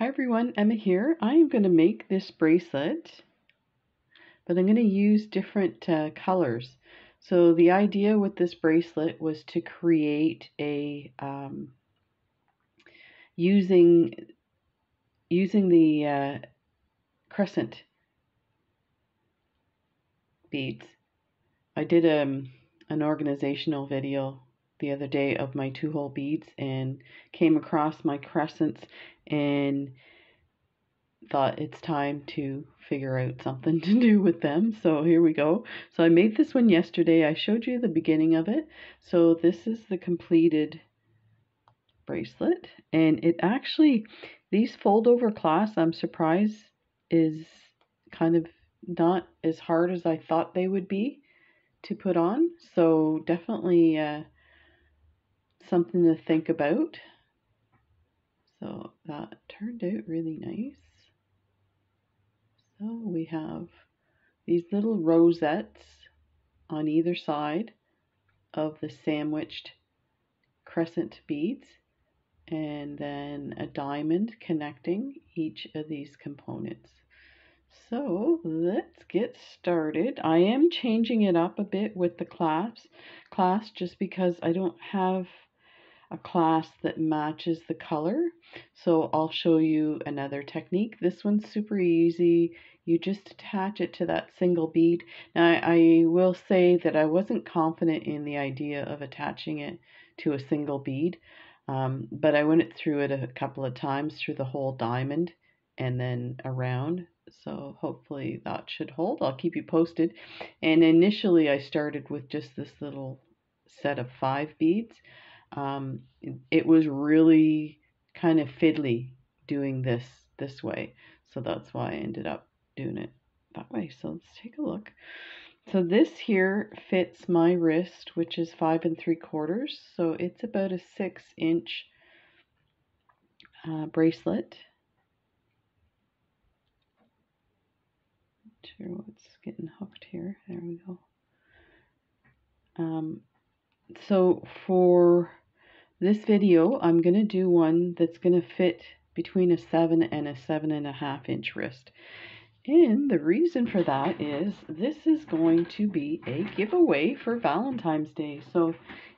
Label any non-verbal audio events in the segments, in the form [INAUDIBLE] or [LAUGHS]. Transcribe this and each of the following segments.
Hi everyone, Emma here. I am going to make this bracelet, but I'm going to use different uh, colors. So the idea with this bracelet was to create a um, using using the uh, crescent beads. I did um, an organizational video the other day of my two hole beads and came across my crescents and thought it's time to figure out something [LAUGHS] to do with them. So here we go. So I made this one yesterday. I showed you the beginning of it. So this is the completed bracelet and it actually these fold over clasps I'm surprised is kind of not as hard as I thought they would be to put on. So definitely uh, something to think about. So that turned out really nice. So we have these little rosettes on either side of the sandwiched crescent beads and then a diamond connecting each of these components. So let's get started. I am changing it up a bit with the clasps, class just because I don't have a class that matches the color. So I'll show you another technique. This one's super easy. You just attach it to that single bead. Now I will say that I wasn't confident in the idea of attaching it to a single bead. Um, but I went through it a couple of times through the whole diamond and then around. So hopefully that should hold. I'll keep you posted. And initially I started with just this little set of five beads. Um, it was really kind of fiddly doing this this way. So that's why I ended up doing it that way. So let's take a look. So this here fits my wrist, which is five and three quarters. So it's about a six inch uh, bracelet. Sure what's getting hooked here. There we go. Um, so for this video, I'm going to do one that's going to fit between a seven and a seven and a half inch wrist. And the reason for that is this is going to be a giveaway for Valentine's Day. So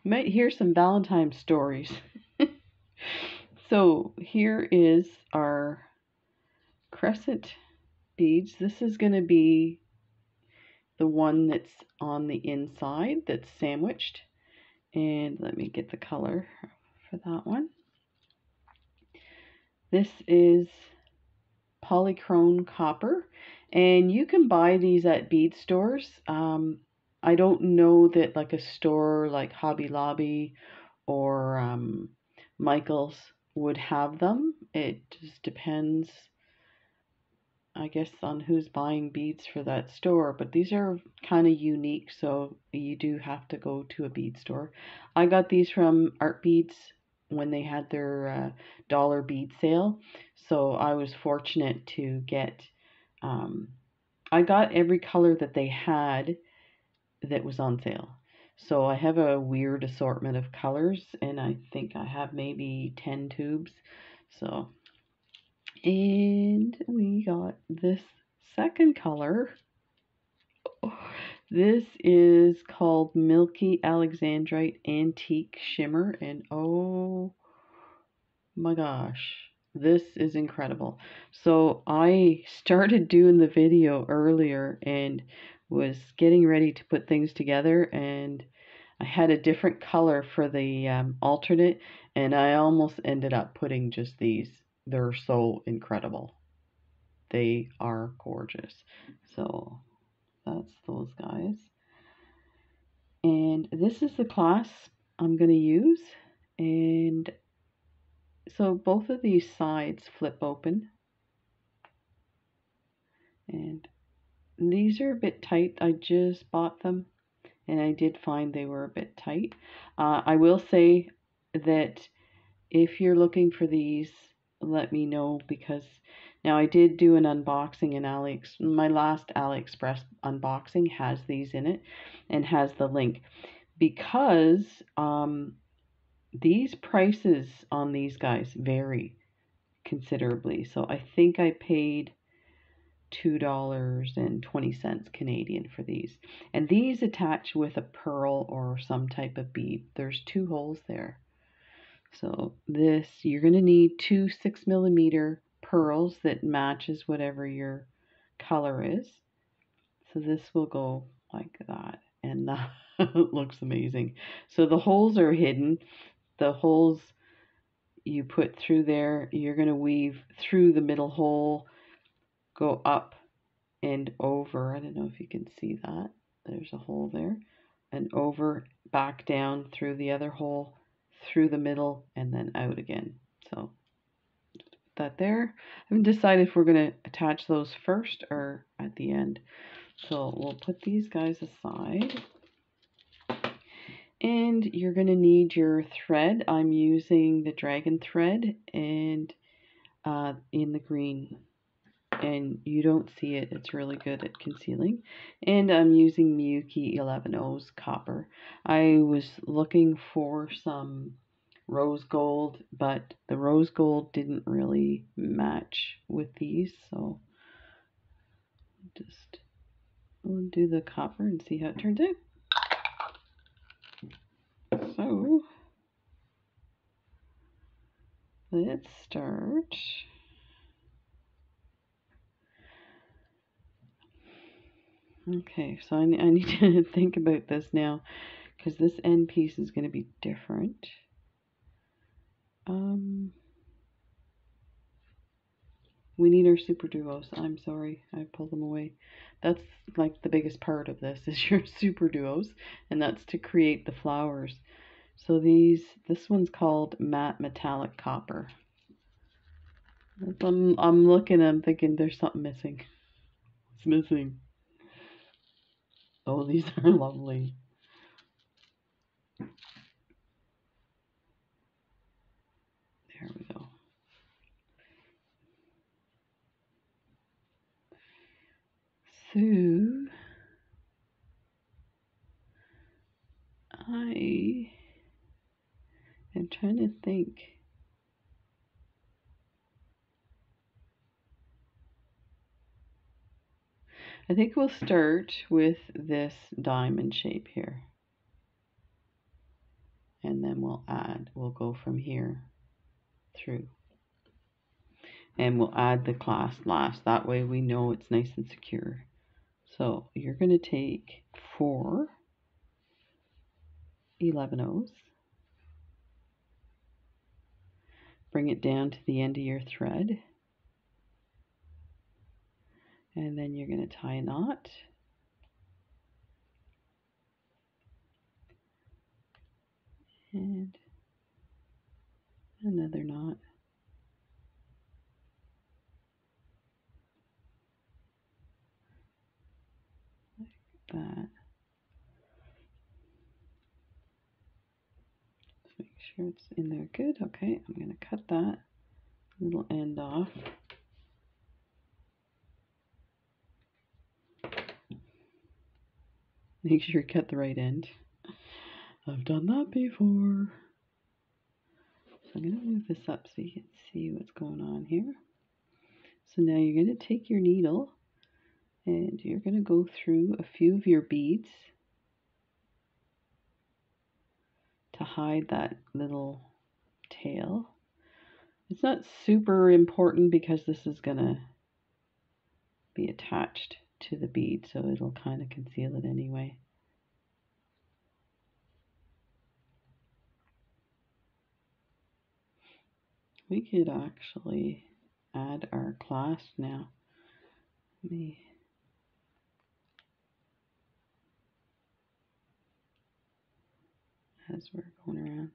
you might hear some Valentine stories. [LAUGHS] so here is our crescent beads. This is going to be the one that's on the inside that's sandwiched. And let me get the color for that one. This is polychrome copper. And you can buy these at bead stores. Um, I don't know that like a store like Hobby Lobby or um, Michael's would have them. It just depends I guess on who's buying beads for that store but these are kind of unique so you do have to go to a bead store I got these from Art Beads when they had their uh, dollar bead sale. So I was fortunate to get, um, I got every color that they had that was on sale. So I have a weird assortment of colors and I think I have maybe 10 tubes. So, and we got this second color. This is called Milky Alexandrite Antique Shimmer, and oh my gosh, this is incredible. So I started doing the video earlier and was getting ready to put things together, and I had a different color for the um, alternate, and I almost ended up putting just these. They're so incredible. They are gorgeous. So that's those guys. And this is the clasp I'm going to use. And so both of these sides flip open. And these are a bit tight. I just bought them and I did find they were a bit tight. Uh, I will say that if you're looking for these, let me know because now I did do an unboxing in AliEx. My last AliExpress unboxing has these in it and has the link because um, these prices on these guys vary considerably. So I think I paid $2.20 Canadian for these. And these attach with a pearl or some type of bead. There's two holes there. So this, you're going to need two six millimeter pearls that matches whatever your color is. So this will go like that. And [LAUGHS] that looks amazing. So the holes are hidden. The holes you put through there, you're going to weave through the middle hole, go up and over. I don't know if you can see that. There's a hole there. And over, back down through the other hole, through the middle, and then out again. So that there. I haven't decided if we're going to attach those first or at the end. So we'll put these guys aside. And you're going to need your thread. I'm using the dragon thread and uh, in the green. And you don't see it. It's really good at concealing. And I'm using Miyuki 11O's copper. I was looking for some rose gold, but the rose gold didn't really match with these. So just we'll do the copper and see how it turns out. So let's start. Okay, so I, I need [LAUGHS] to think about this now because this end piece is going to be different. Um, we need our super duos. I'm sorry, I pulled them away. That's like the biggest part of this [LAUGHS] is your super duos, and that's to create the flowers. So these, this one's called matte metallic copper. I'm, I'm looking, I'm thinking there's something missing. It's missing. Oh, these [LAUGHS] are lovely. There we go. So, I am trying to think. I think we'll start with this diamond shape here. And then we'll add, we'll go from here through. And we'll add the clasp last. That way we know it's nice and secure. So you're going to take four 11 O's, bring it down to the end of your thread, and then you're going to tie a knot. And another knot. Like that. Make sure it's in there good. Okay, I'm going to cut that little end off. Make sure you cut the right end. I've done that before. So I'm going to move this up so you can see what's going on here. So now you're going to take your needle and you're going to go through a few of your beads to hide that little tail. It's not super important because this is going to be attached to the bead, so it'll kind of conceal it anyway. We could actually add our clasp now. Let me as we're going around.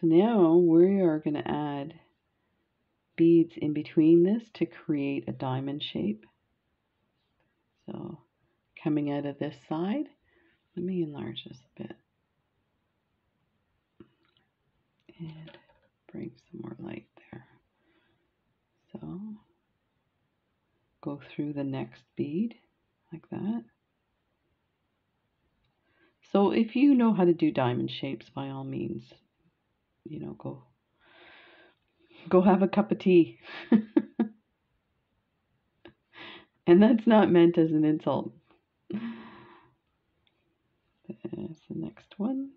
So now we are going to add beads in between this to create a diamond shape. So coming out of this side, let me enlarge this a bit. And bring some more light there. So go through the next bead like that. So if you know how to do diamond shapes, by all means, you know, go go have a cup of tea. [LAUGHS] and that's not meant as an insult. There's the next one.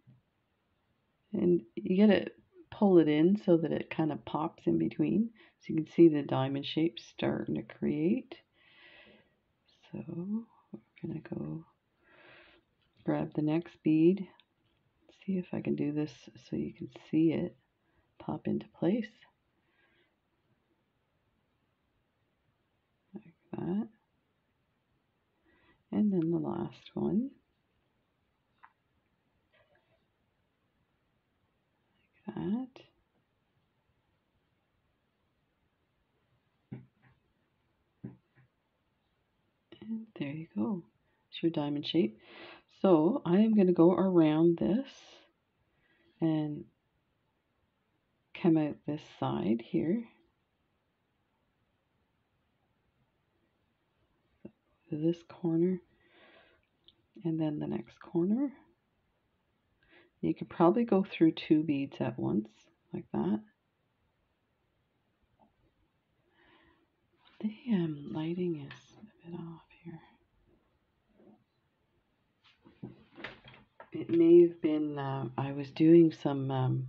And you gotta pull it in so that it kind of pops in between. So you can see the diamond shape starting to create. So we're gonna go grab the next bead. See if I can do this so you can see it pop into place. Like that. And then the last one. Like that. And there you go. It's your diamond shape. So I am going to go around this and come out this side here. This corner and then the next corner. You could probably go through two beads at once, like that. The um, lighting is a bit off here. It may have been, uh, I was doing some um,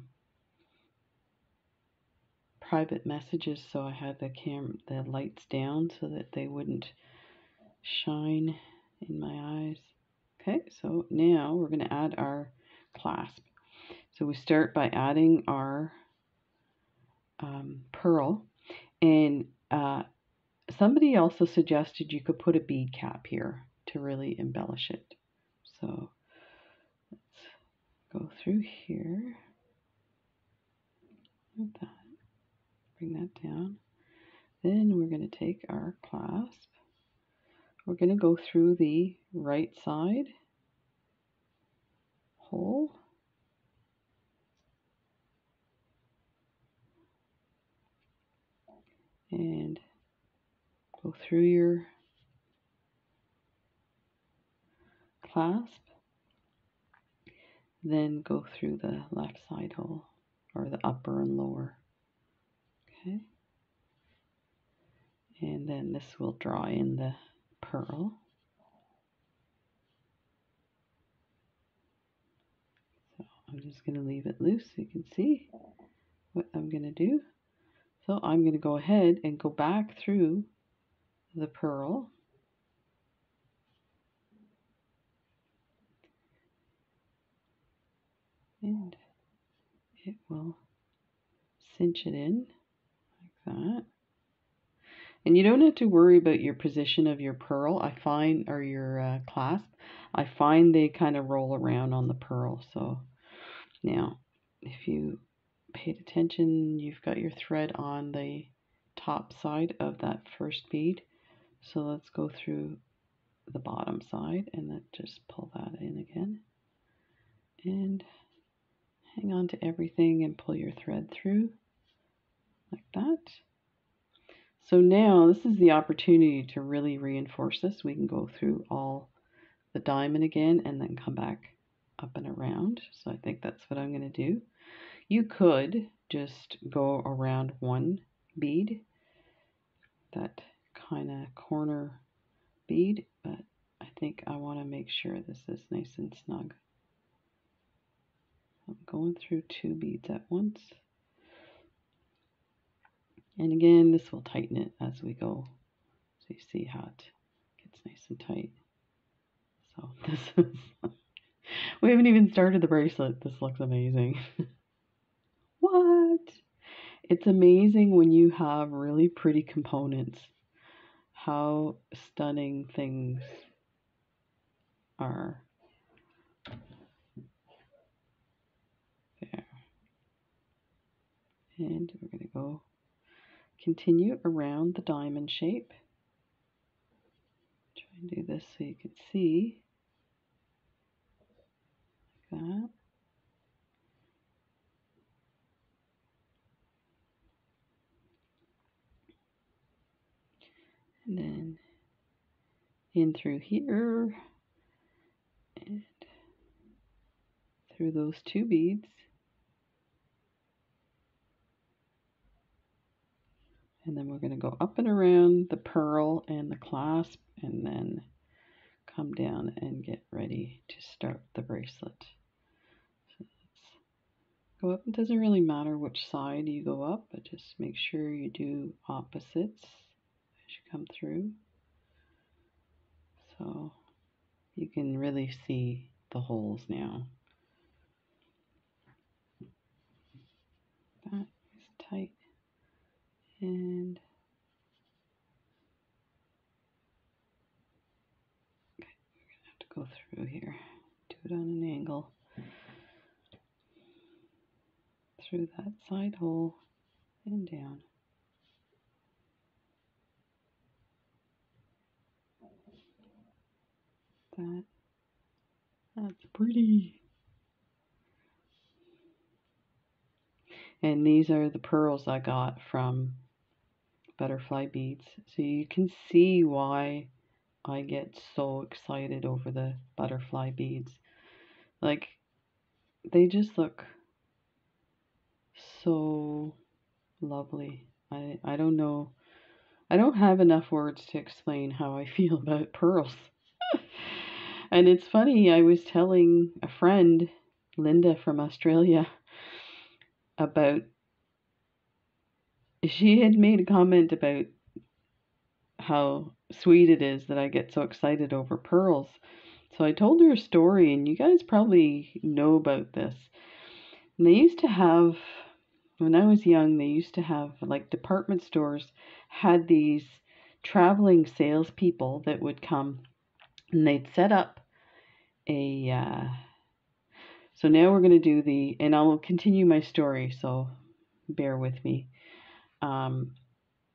private messages, so I had the cam the lights down so that they wouldn't shine in my eyes. Okay, so now we're going to add our clasp. So we start by adding our um, pearl and uh, somebody also suggested you could put a bead cap here to really embellish it. So go through here. Like that. Bring that down. Then we're going to take our clasp. We're going to go through the right side hole. And go through your clasp, then go through the left side hole or the upper and lower. Okay. And then this will draw in the pearl. So I'm just going to leave it loose so you can see what I'm going to do. So I'm going to go ahead and go back through the pearl. And it will cinch it in like that. And you don't have to worry about your position of your pearl. I find, or your uh, clasp, I find they kind of roll around on the pearl. So now, if you paid attention, you've got your thread on the top side of that first bead. So let's go through the bottom side and then just pull that in again. And hang on to everything and pull your thread through like that. So now this is the opportunity to really reinforce this. We can go through all the diamond again and then come back up and around. So I think that's what I'm going to do. You could just go around one bead, that kind of corner bead, but I think I want to make sure this is nice and snug. I'm going through two beads at once. And again, this will tighten it as we go. So you see how it gets nice and tight. So [LAUGHS] this is, we haven't even started the bracelet. This looks amazing. [LAUGHS] what? It's amazing when you have really pretty components, how stunning things are. And we're going to go continue around the diamond shape. Try and do this so you can see. Like that. And then in through here. And through those two beads. And then we're going to go up and around the pearl and the clasp and then come down and get ready to start the bracelet. So go up. It doesn't really matter which side you go up, but just make sure you do opposites as you come through. So you can really see the holes now. That is tight and okay, we're gonna have to go through here. Do it on an angle through that side hole and down. That that's pretty. And these are the pearls I got from butterfly beads. So you can see why I get so excited over the butterfly beads. Like, they just look so lovely. I, I don't know. I don't have enough words to explain how I [LAUGHS] feel about pearls. [LAUGHS] and it's funny, I was telling a friend, Linda from Australia, about she had made a comment about how sweet it is that I get so excited over pearls. So I told her a story, and you guys probably know about this. And they used to have, when I was young, they used to have like department stores had these traveling salespeople that would come and they'd set up a. Uh, so now we're going to do the, and I'll continue my story, so bear with me um,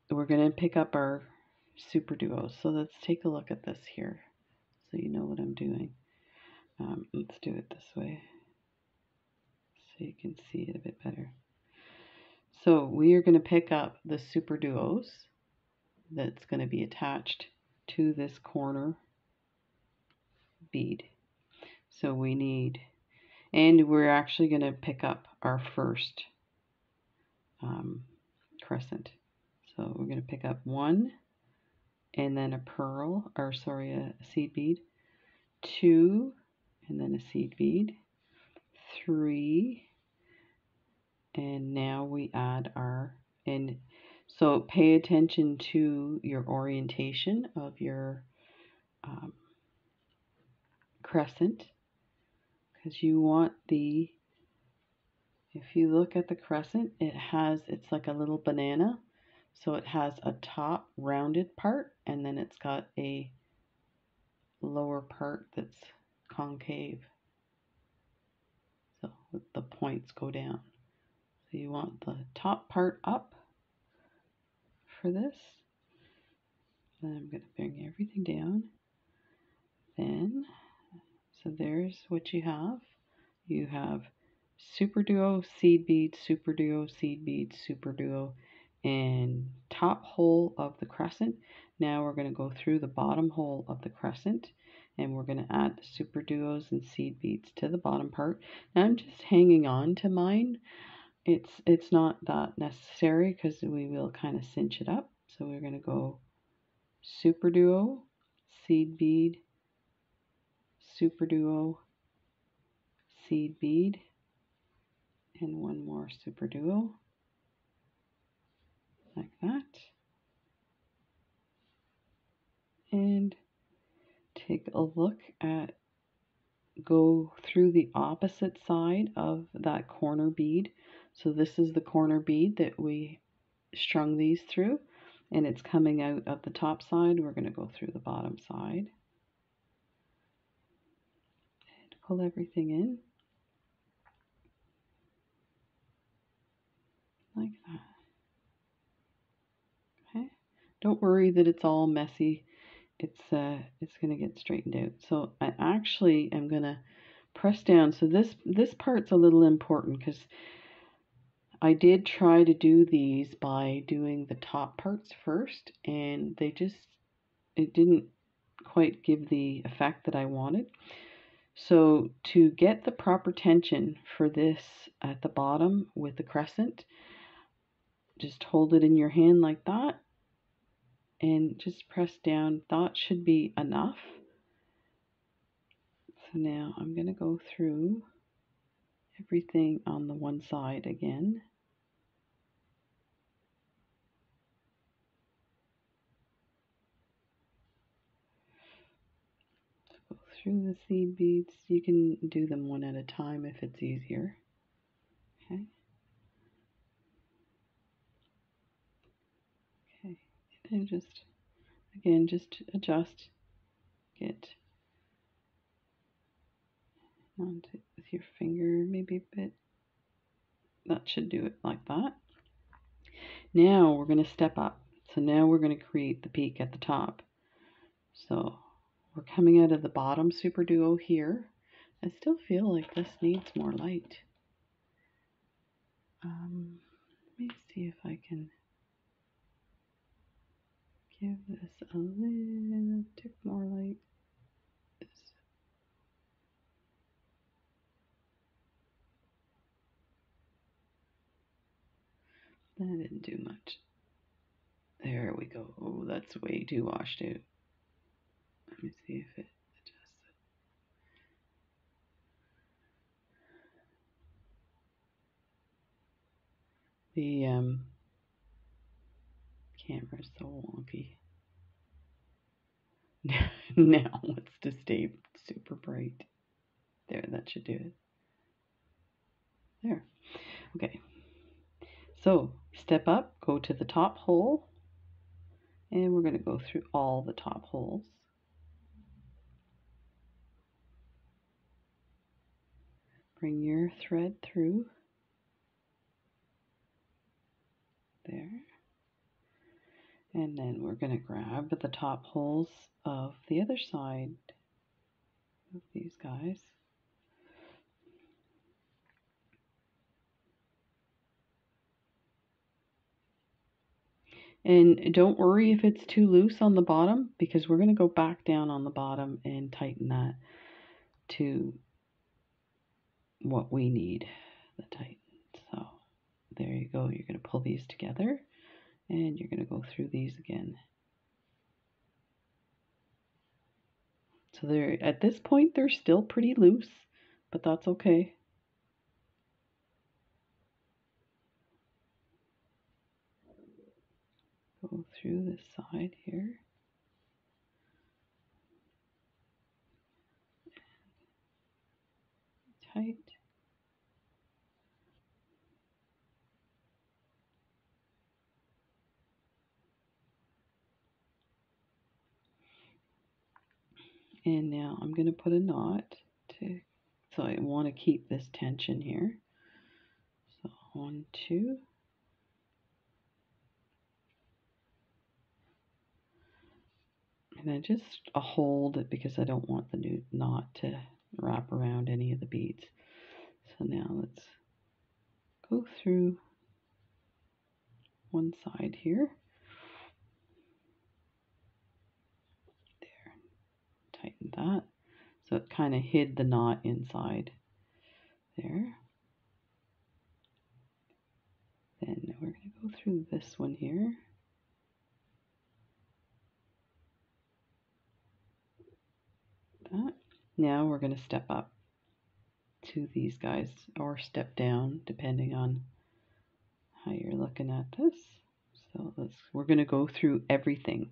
we're going to pick up our super duos. So let's take a look at this here so you know what I'm doing. Um, let's do it this way so you can see it a bit better. So we are going to pick up the super duos that's going to be attached to this corner bead. So we need, and we're actually going to pick up our first um, crescent. So we're going to pick up one and then a pearl, or sorry, a seed bead, two and then a seed bead, three, and now we add our, and so pay attention to your orientation of your um, crescent because you want the if you look at the crescent, it has, it's like a little banana. So it has a top rounded part and then it's got a lower part that's concave. So the points go down. So you want the top part up for this. Then I'm going to bring everything down. Then, so there's what you have. You have super duo, seed bead, super duo, seed bead, super duo, and top hole of the crescent. Now we're going to go through the bottom hole of the crescent and we're going to add the super duos and seed beads to the bottom part. Now I'm just hanging on to mine. It's it's not that necessary because we will kind of cinch it up. So we're going to go super duo, seed bead, super duo, seed bead, and one more super duo. Like that. And take a look at go through the opposite side of that corner bead. So this is the corner bead that we strung these through and it's coming out of the top side. We're going to go through the bottom side. And pull everything in like that. Okay, don't worry that it's all messy. It's uh, it's gonna get straightened out. So I actually am gonna press down. So this this part's a little important because I did try to do these by doing the top parts first, and they just it didn't quite give the effect that I wanted. So to get the proper tension for this at the bottom with the crescent, just hold it in your hand like that and just press down. That should be enough. So now I'm going to go through everything on the one side again. Go through the seed beads. You can do them one at a time if it's easier. Okay. Okay. And just, again, just adjust. Get onto with your finger, maybe a bit. That should do it like that. Now we're going to step up. So now we're going to create the peak at the top. So we're coming out of the bottom super duo here. I still feel like this needs more light. Um, let me see if I can give this a little tick more light. That didn't do much. There we go. Oh, that's way too washed out. Let me see if it adjusts it. The um, camera is so wonky. [LAUGHS] now let's just stay super bright. There, that should do it. There. Okay. So step up, go to the top hole, and we're going to go through all the top holes. Bring your thread through there. And then we're going to grab the top holes of the other side of these guys. And don't worry if it's too loose on the bottom because we're going to go back down on the bottom and tighten that to what we need the tighten. So there you go. You're going to pull these together and you're going to go through these again. So they're at this point they're still pretty loose, but that's okay. go through this side here. Tight. And now I'm going to put a knot to, so I want to keep this tension here. So one, two, and I just hold it because I don't want the new knot to wrap around any of the beads. So now let's go through one side here. Tighten that. So it kind of hid the knot inside there. Then we're going to go through this one here. that. Now we're going to step up to these guys or step down depending on how you're looking at this. So let's we're going to go through everything.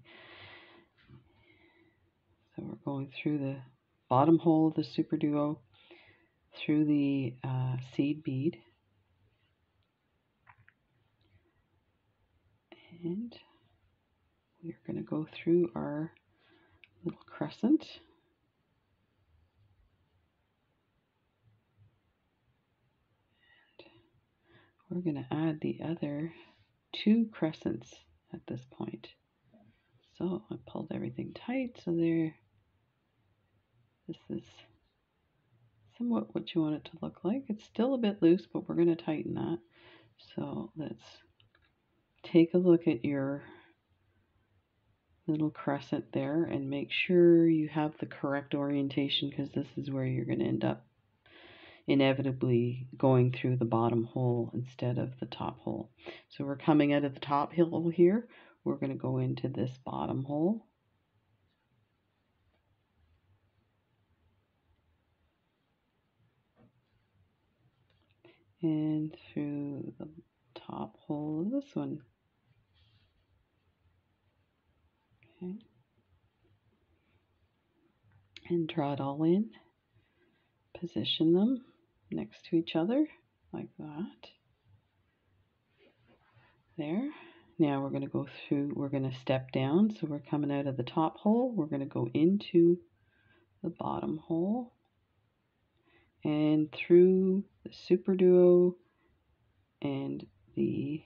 So we're going through the bottom hole of the Super Duo, through the uh, seed bead, and we're going to go through our little crescent. we're going to add the other two crescents at this point. So I pulled everything tight so there this is somewhat what you want it to look like. It's still a bit loose but we're going to tighten that. So let's take a look at your little crescent there and make sure you have the correct orientation because this is where you're going to end up inevitably going through the bottom hole instead of the top hole. So we're coming out of the top hole here. We're going to go into this bottom hole. And through the top hole of this one. Okay. And draw it all in. Position them next to each other like that. There. Now we're going to go through, we're going to step down. So we're coming out of the top hole. We're going to go into the bottom hole and through the super duo and the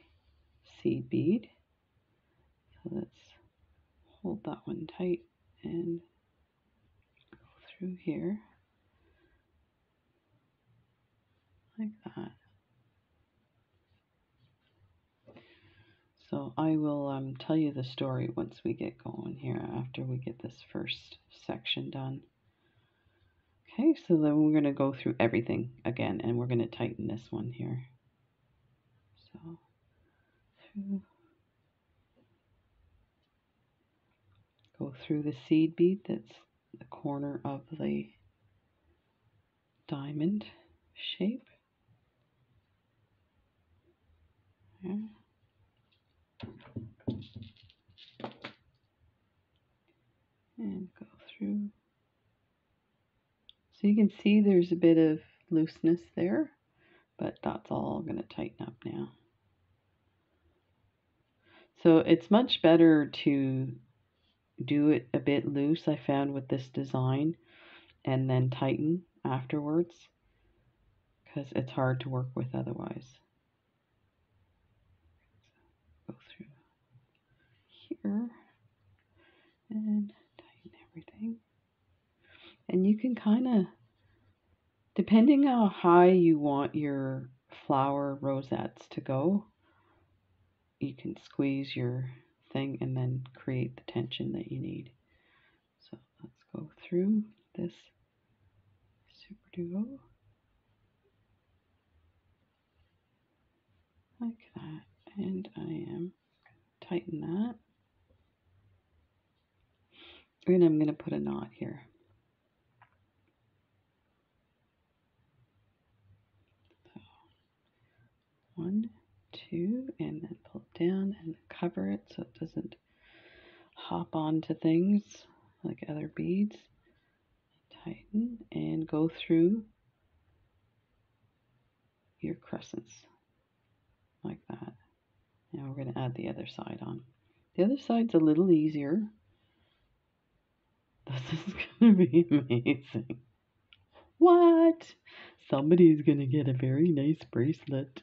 seed bead. So let's hold that one tight and go through here like that. So I will um, tell you the story once we get going here after we get this first section done. Okay, so then we're going to go through everything again and we're going to tighten this one here. So, go through the seed bead that's the corner of the diamond shape. And go through so you can see there's a bit of looseness there, but that's all going to tighten up now. So it's much better to do it a bit loose, I found with this design, and then tighten afterwards, because it's hard to work with otherwise. Go through and tighten everything. And you can kind of, depending on how high you want your flower rosettes to go, you can squeeze your thing and then create the tension that you need. So let's go through this super duo like that and I am tighten that and I'm going to put a knot here. one, two, and then pull it down and cover it so it doesn't hop onto things like other beads. Tighten and go through your crescents like that. Now we're going to add the other side on. The other side's a little easier. This is going to be amazing. What? Somebody's going to get a very nice bracelet.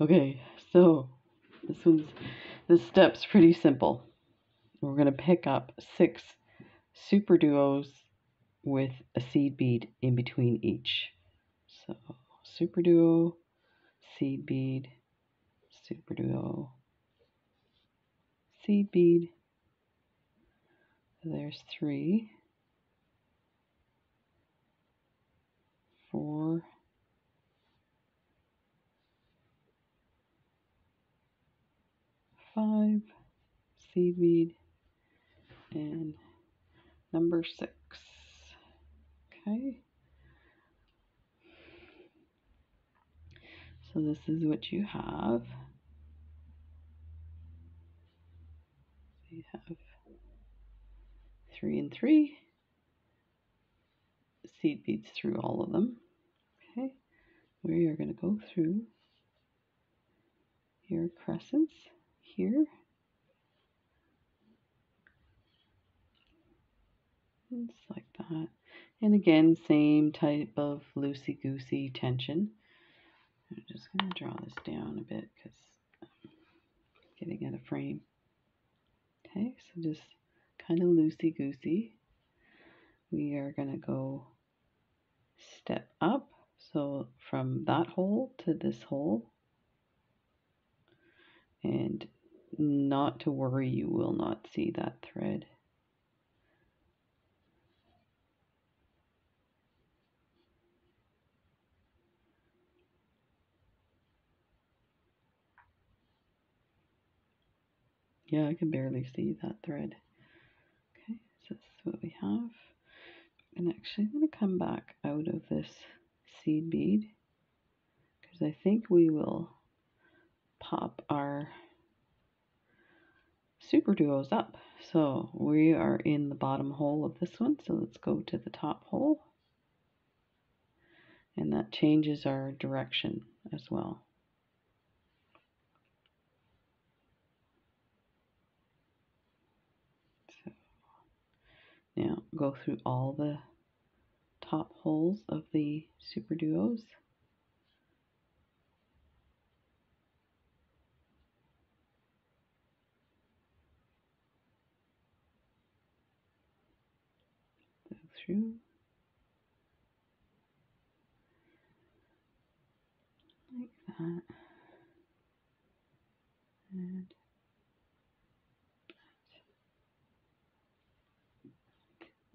Okay, so this one's this step's pretty simple. We're going to pick up six super duos with a seed bead in between each. So super duo, seed bead, super duo, seed bead. There's three, four, five, seaweed, and number six. Okay. So this is what you have. You have three and three. Seed beads through all of them. Okay. We are going to go through your crescents here. Just like that. And again, same type of loosey-goosey tension. I'm just going to draw this down a bit because I'm getting out of frame. Okay, so just kind of loosey-goosey. We are going to go step up. So from that hole to this hole. And not to worry, you will not see that thread. Yeah, I can barely see that thread. Is what we have. And actually, I'm going to come back out of this seed bead because I think we will pop our super duos up. So we are in the bottom hole of this one. So let's go to the top hole. And that changes our direction as well. Now go through all the top holes of the super duos. through. Like that.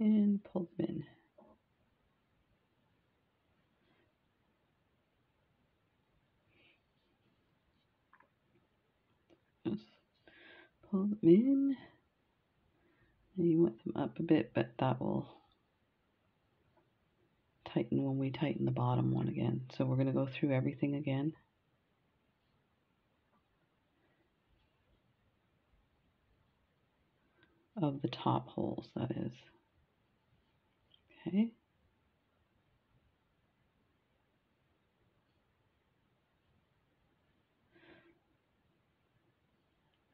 And pull them in. Pull them in. And you want them up a bit, but that will tighten when we tighten the bottom one again. So we're going to go through everything again. Of the top holes, that is. Okay.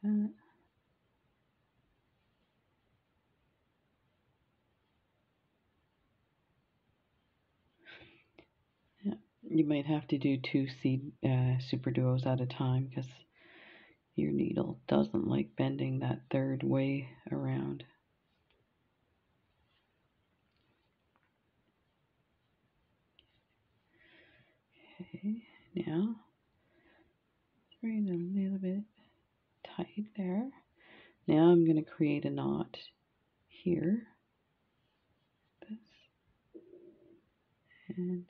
That. You might have to do two seed uh, super duos at a time because your needle doesn't like bending that third way around. Okay, now bring it a little bit tight there. Now I'm going to create a knot here. This. And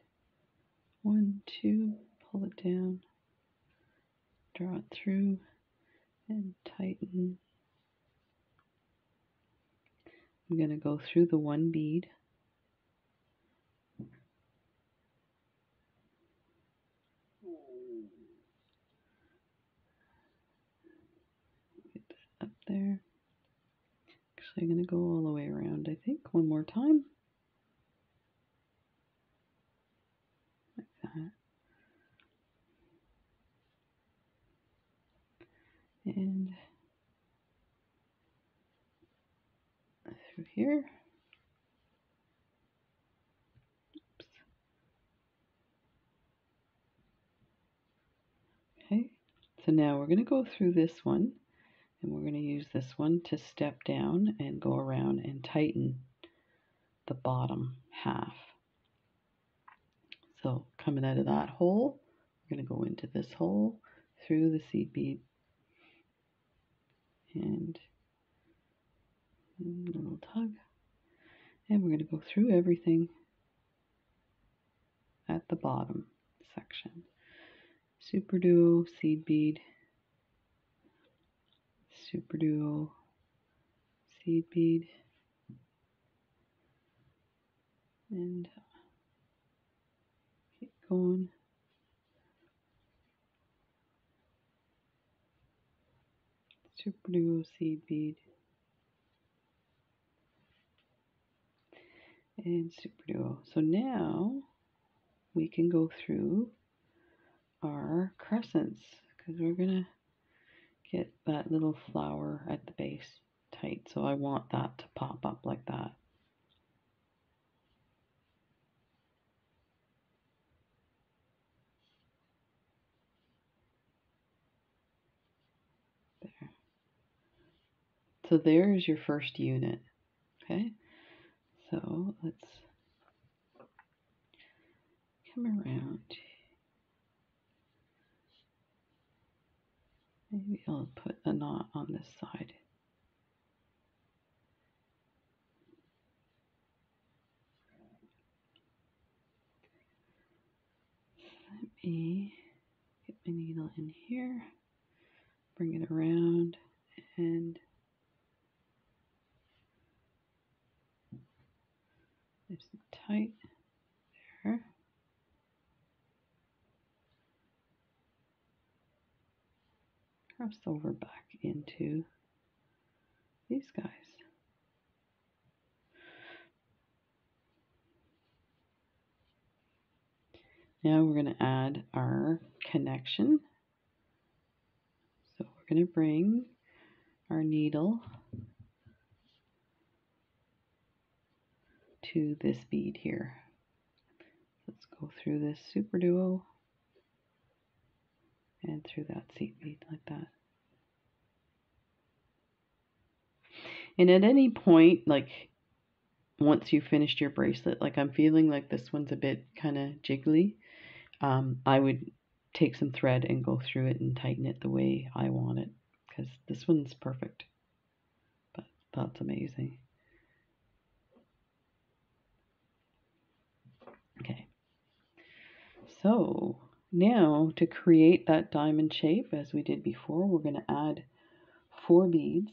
one, two, pull it down, draw it through, and tighten. I'm going to go through the one bead. Get that up there. Actually, I'm going to go all the way around, I think, one more time. Like that. and through here. Oops. Okay, so now we're going to go through this one and we're going to use this one to step down and go around and tighten the bottom half. So coming out of that hole, we're going to go into this hole through the seed bead and a little tug. And we're going to go through everything at the bottom section. Super Duo, seed bead, Super Duo, seed bead, and uh, keep going. Super Duo seed bead and Super Duo. So now we can go through our crescents because we're going to get that little flower at the base tight. So I want that to pop up like that. So there's your first unit. Okay, so let's come around. Maybe I'll put a knot on this side. Let me get my needle in here, bring it around, and and tight cross over back into these guys. Now we're going to add our connection. So we're going to bring our needle to this bead here. Let's go through this super duo and through that seed bead like that. And at any point, like once you've finished your bracelet, like I'm feeling like this one's a bit kind of jiggly, um, I would take some thread and go through it and tighten it the way I want it because this one's perfect. But that's amazing. Okay. So now to create that diamond shape as we did before, we're going to add four beads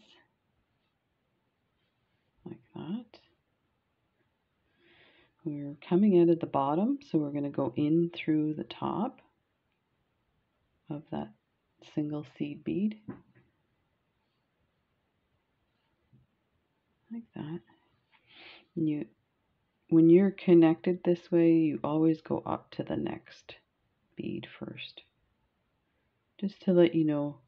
like that. We're coming out at the bottom, so we're going to go in through the top of that single seed bead. Like that. And you, when you're connected this way, you always go up to the next bead first. Just to let you know,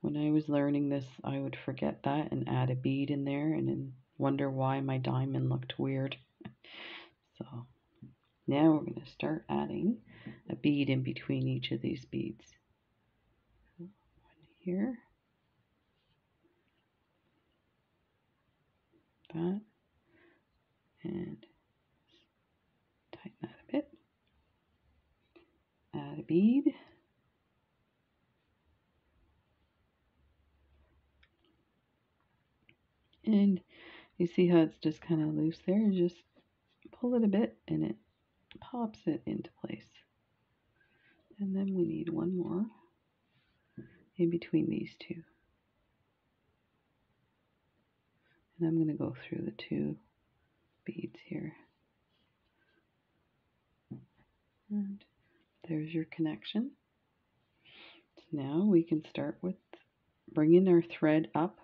when I was learning this, I would forget that and add a bead in there and then wonder why my diamond looked weird. [LAUGHS] so now we're going to start adding a bead in between each of these beads. One here. That. And tighten that a bit bead. And you see how it's just kind of loose there? You just pull it a bit and it pops it into place. And then we need one more in between these two. And I'm going to go through the two beads here. And there's your connection. So now we can start with bringing our thread up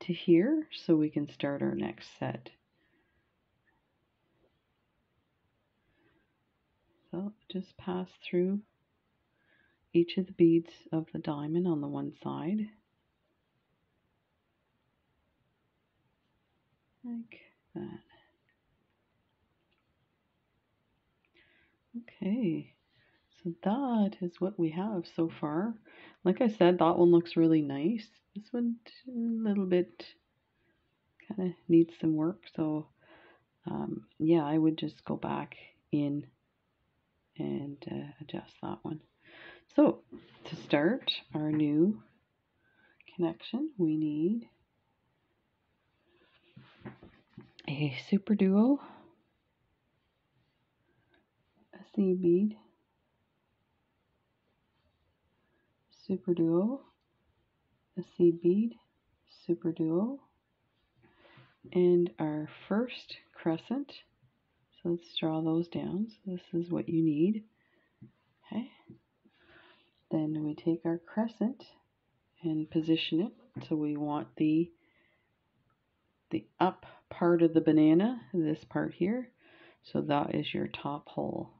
to here so we can start our next set. So just pass through each of the beads of the diamond on the one side. Like that. Okay. That is what we have so far. Like I said, that one looks really nice. This one a little bit kind of needs some work. So um, yeah, I would just go back in and uh, adjust that one. So to start our new connection, we need a super duo, a seed bead, super duo, a seed bead, super duo, and our first crescent. So let's draw those down. So this is what you need. Okay. Then we take our crescent and position it. So we want the the up part of the banana, this part here. So that is your top hole.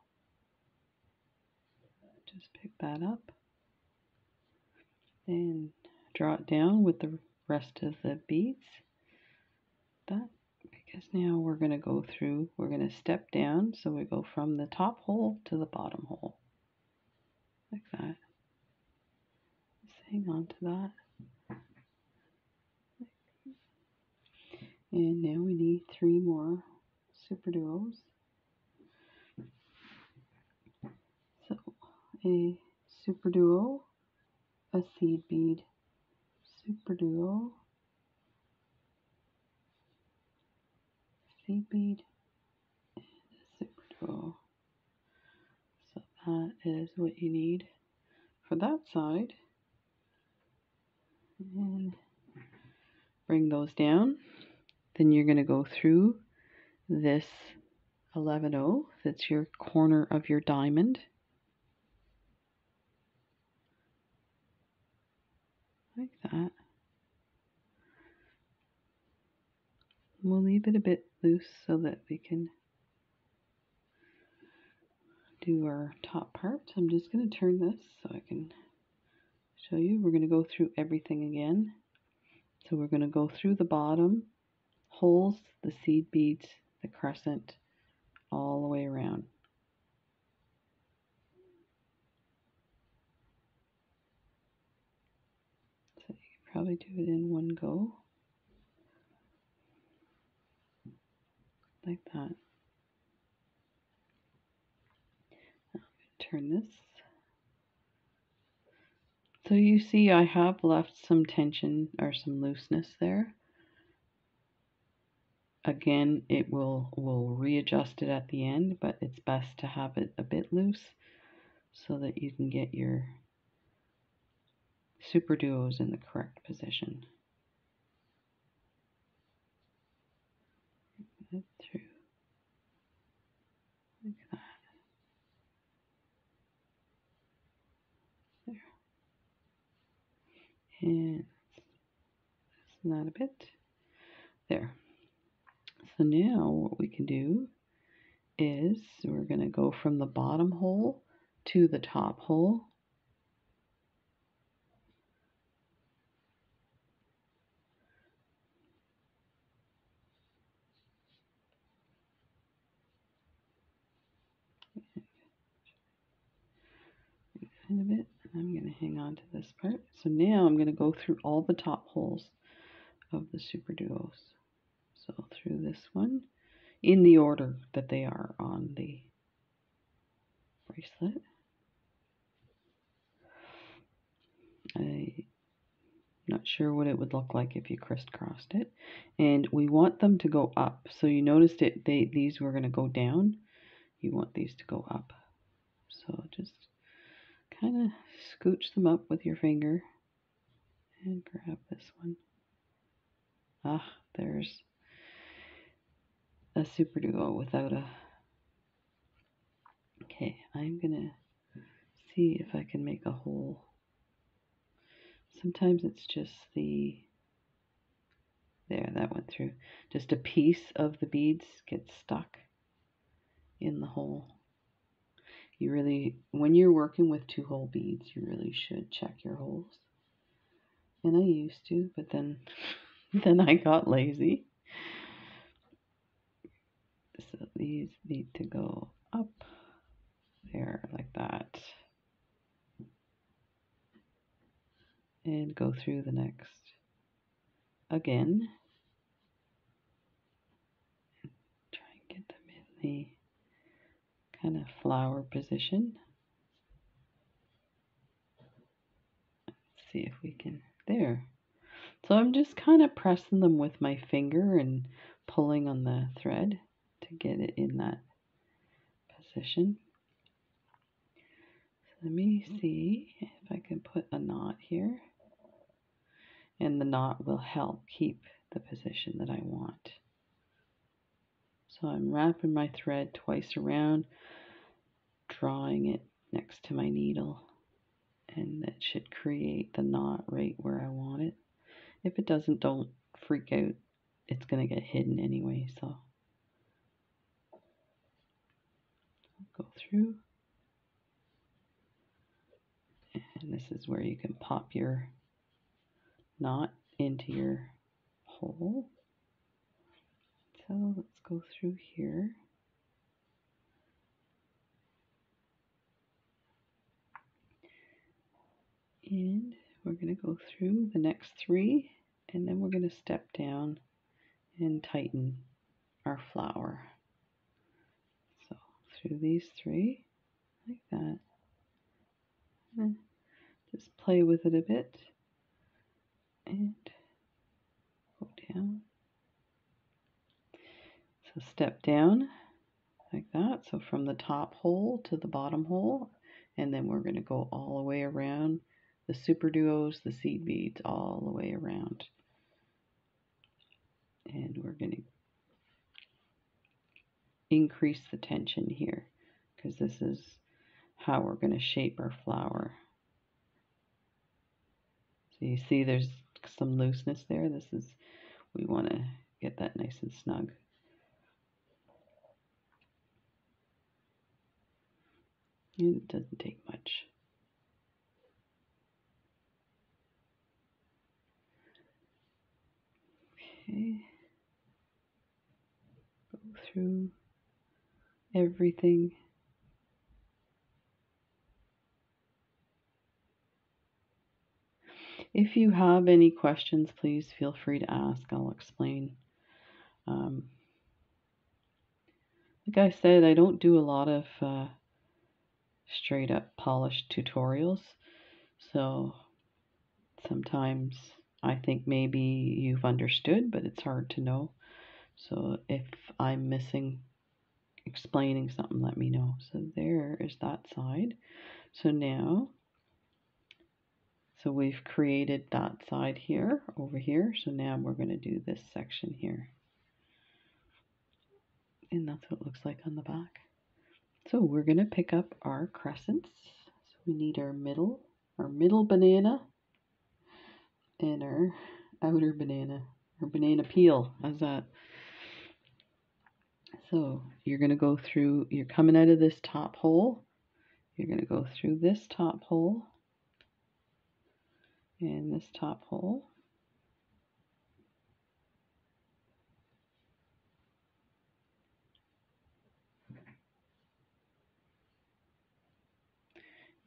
Just pick that up and draw it down with the rest of the beads. That because now we're going to go through, we're going to step down, so we go from the top hole to the bottom hole, like that. Just hang on to that. And now we need three more super duos. So a super duo a seed bead. Super duo seed bead and a super duo so that is what you need for that side. And bring those down. Then you're going to go through this 11 0 that's your corner of your diamond like that. We'll leave it a bit loose so that we can do our top part. I'm just going to turn this so I can show you. We're going to go through everything again. So we're going to go through the bottom holes, the seed beads, the crescent, all the way around. Probably do it in one go. Like that. turn this. So you see I have left some tension or some looseness there. Again, it will, will readjust it at the end, but it's best to have it a bit loose so that you can get your super duos in the correct position. Through like that. There. And it's not a bit. There. So now what we can do is we're going to go from the bottom hole to the top hole kind of it. I'm going to hang on to this part. So now I'm going to go through all the top holes of the Super Duos. So through this one, in the order that they are on the bracelet. I'm not sure what it would look like if you crisscrossed it. And we want them to go up. So you noticed it, they these were going to go down. You want these to go up. So just kind of scooch them up with your finger and grab this one. Ah, there's a super duo without a. Okay, I'm gonna see if I can make a hole. Sometimes it's just the. There, that went through. Just a piece of the beads gets stuck in the hole you really, when you're working with two hole beads, you really should check your holes. And I used to, but then, [LAUGHS] then I got lazy. So these need to go up there like that. And go through the next again. Try and get them in the kind of flower position. Let's see if we can, there. So I'm just kind of pressing them with my finger and pulling on the thread to get it in that position. So let me see if I can put a knot here. And the knot will help keep the position that I want. So I'm wrapping my thread twice around drawing it next to my needle and that should create the knot right where I want it. If it doesn't, don't freak out. It's going to get hidden anyway, so go through. And this is where you can pop your knot into your hole. So let's go through here. And we're going to go through the next three and then we're going to step down and tighten our flower. So through these three like that. And just play with it a bit and go down. So step down like that. So from the top hole to the bottom hole, and then we're going to go all the way around the super duos, the seed beads, all the way around. And we're going to increase the tension here because this is how we're going to shape our flower. So you see there's some looseness there. This is, we want to get that nice and snug. It doesn't take much. Okay. Go through everything. If you have any questions, please feel free to ask. I'll explain. Um, like I said, I don't do a lot of uh, straight up polished tutorials. So sometimes I think maybe you've understood, but it's hard to know. So if I'm missing explaining something, let me know. So there is that side. So now, so we've created that side here, over here. So now we're going to do this section here. And that's what it looks like on the back. So we're going to pick up our crescents. So we need our middle, our middle banana our outer banana, or banana peel. How's that? So you're going to go through, you're coming out of this top hole. You're going to go through this top hole and this top hole.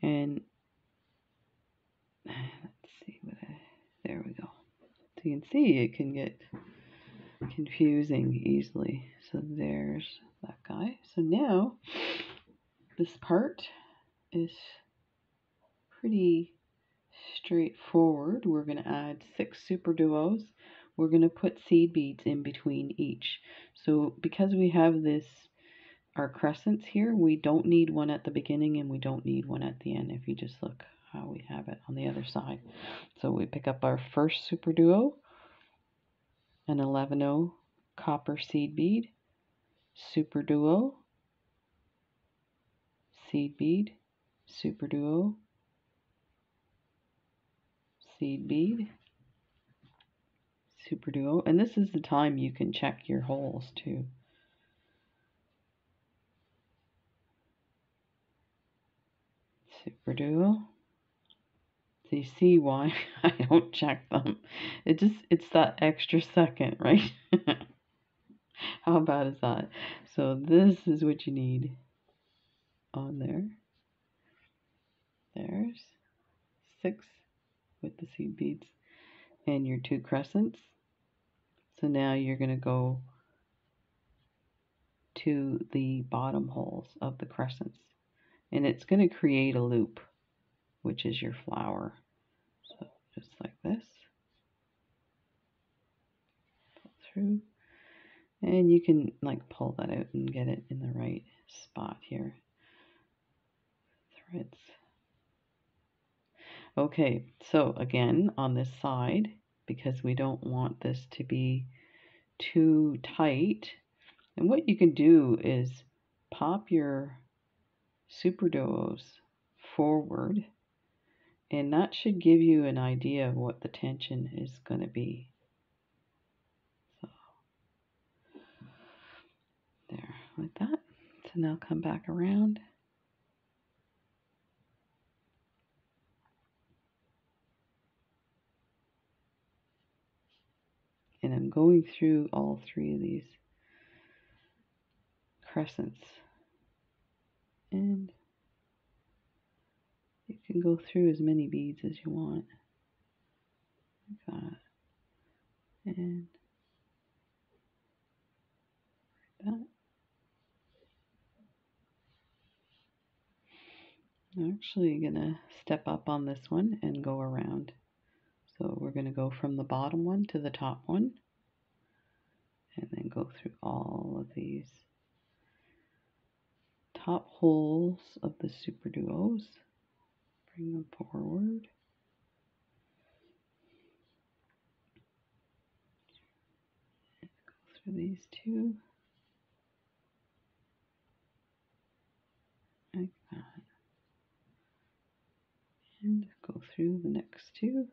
And let's see what I, there we go. So you can see it can get confusing easily. So there's that guy. So now this part is pretty straightforward. We're going to add six super duos. We're going to put seed beads in between each. So because we have this our crescents here, we don't need one at the beginning and we don't need one at the end if you just look how we have it on the other side. So we pick up our first super duo, an 11-0 copper seed bead, super duo, seed bead, super duo, seed bead, super duo, and this is the time you can check your holes too. Super duo. So you see why [LAUGHS] I don't check them. It just, it's that extra second, [LAUGHS] right? How bad is that? So this is what you need on there. There's six with the seed beads and your two crescents. So now you're going to go to the bottom holes of the crescents and it's going to create a loop which is your flower. So just like this. Pull through. And you can like pull that out and get it in the right spot here. Threads. Okay, so again, on this side, because we don't want this to be too tight, and what you can do is pop your super duos forward and that should give you an idea of what the tension is going to be. So, there, like that. So now come back around. And I'm going through all three of these crescents. And you can go through as many beads as you want. Like that. And like that. I'm actually going to step up on this one and go around. So we're going to go from the bottom one to the top one and then go through all of these top holes of the super duos. Bring them forward. Go through these two. Like that. And go through the next two.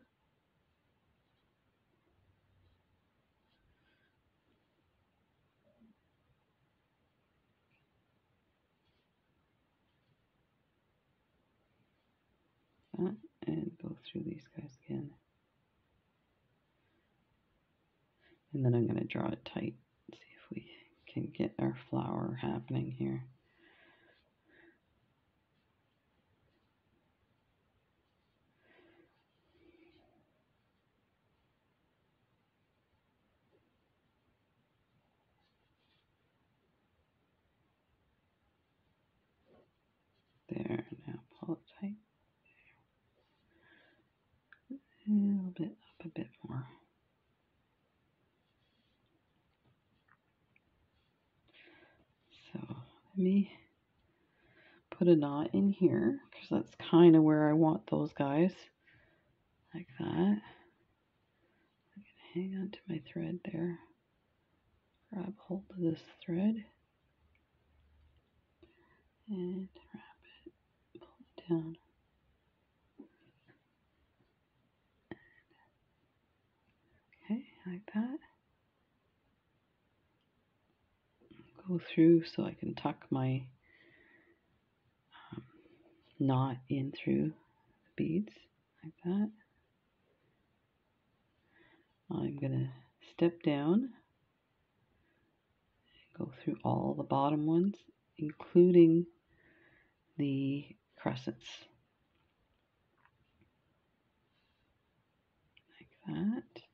that and go through these guys again. And then I'm going to draw it tight, see if we can get our flower happening here. There, now pull it tight. A little bit up a bit more. So let me put a knot in here because that's kind of where I want those guys. Like that. Going to hang on to my thread there. Grab hold of this thread and wrap it, pull it down. Okay, like that. Go through so I can tuck my um, knot in through the beads like that. I'm going to step down, go through all the bottom ones, including the crescents. Like that.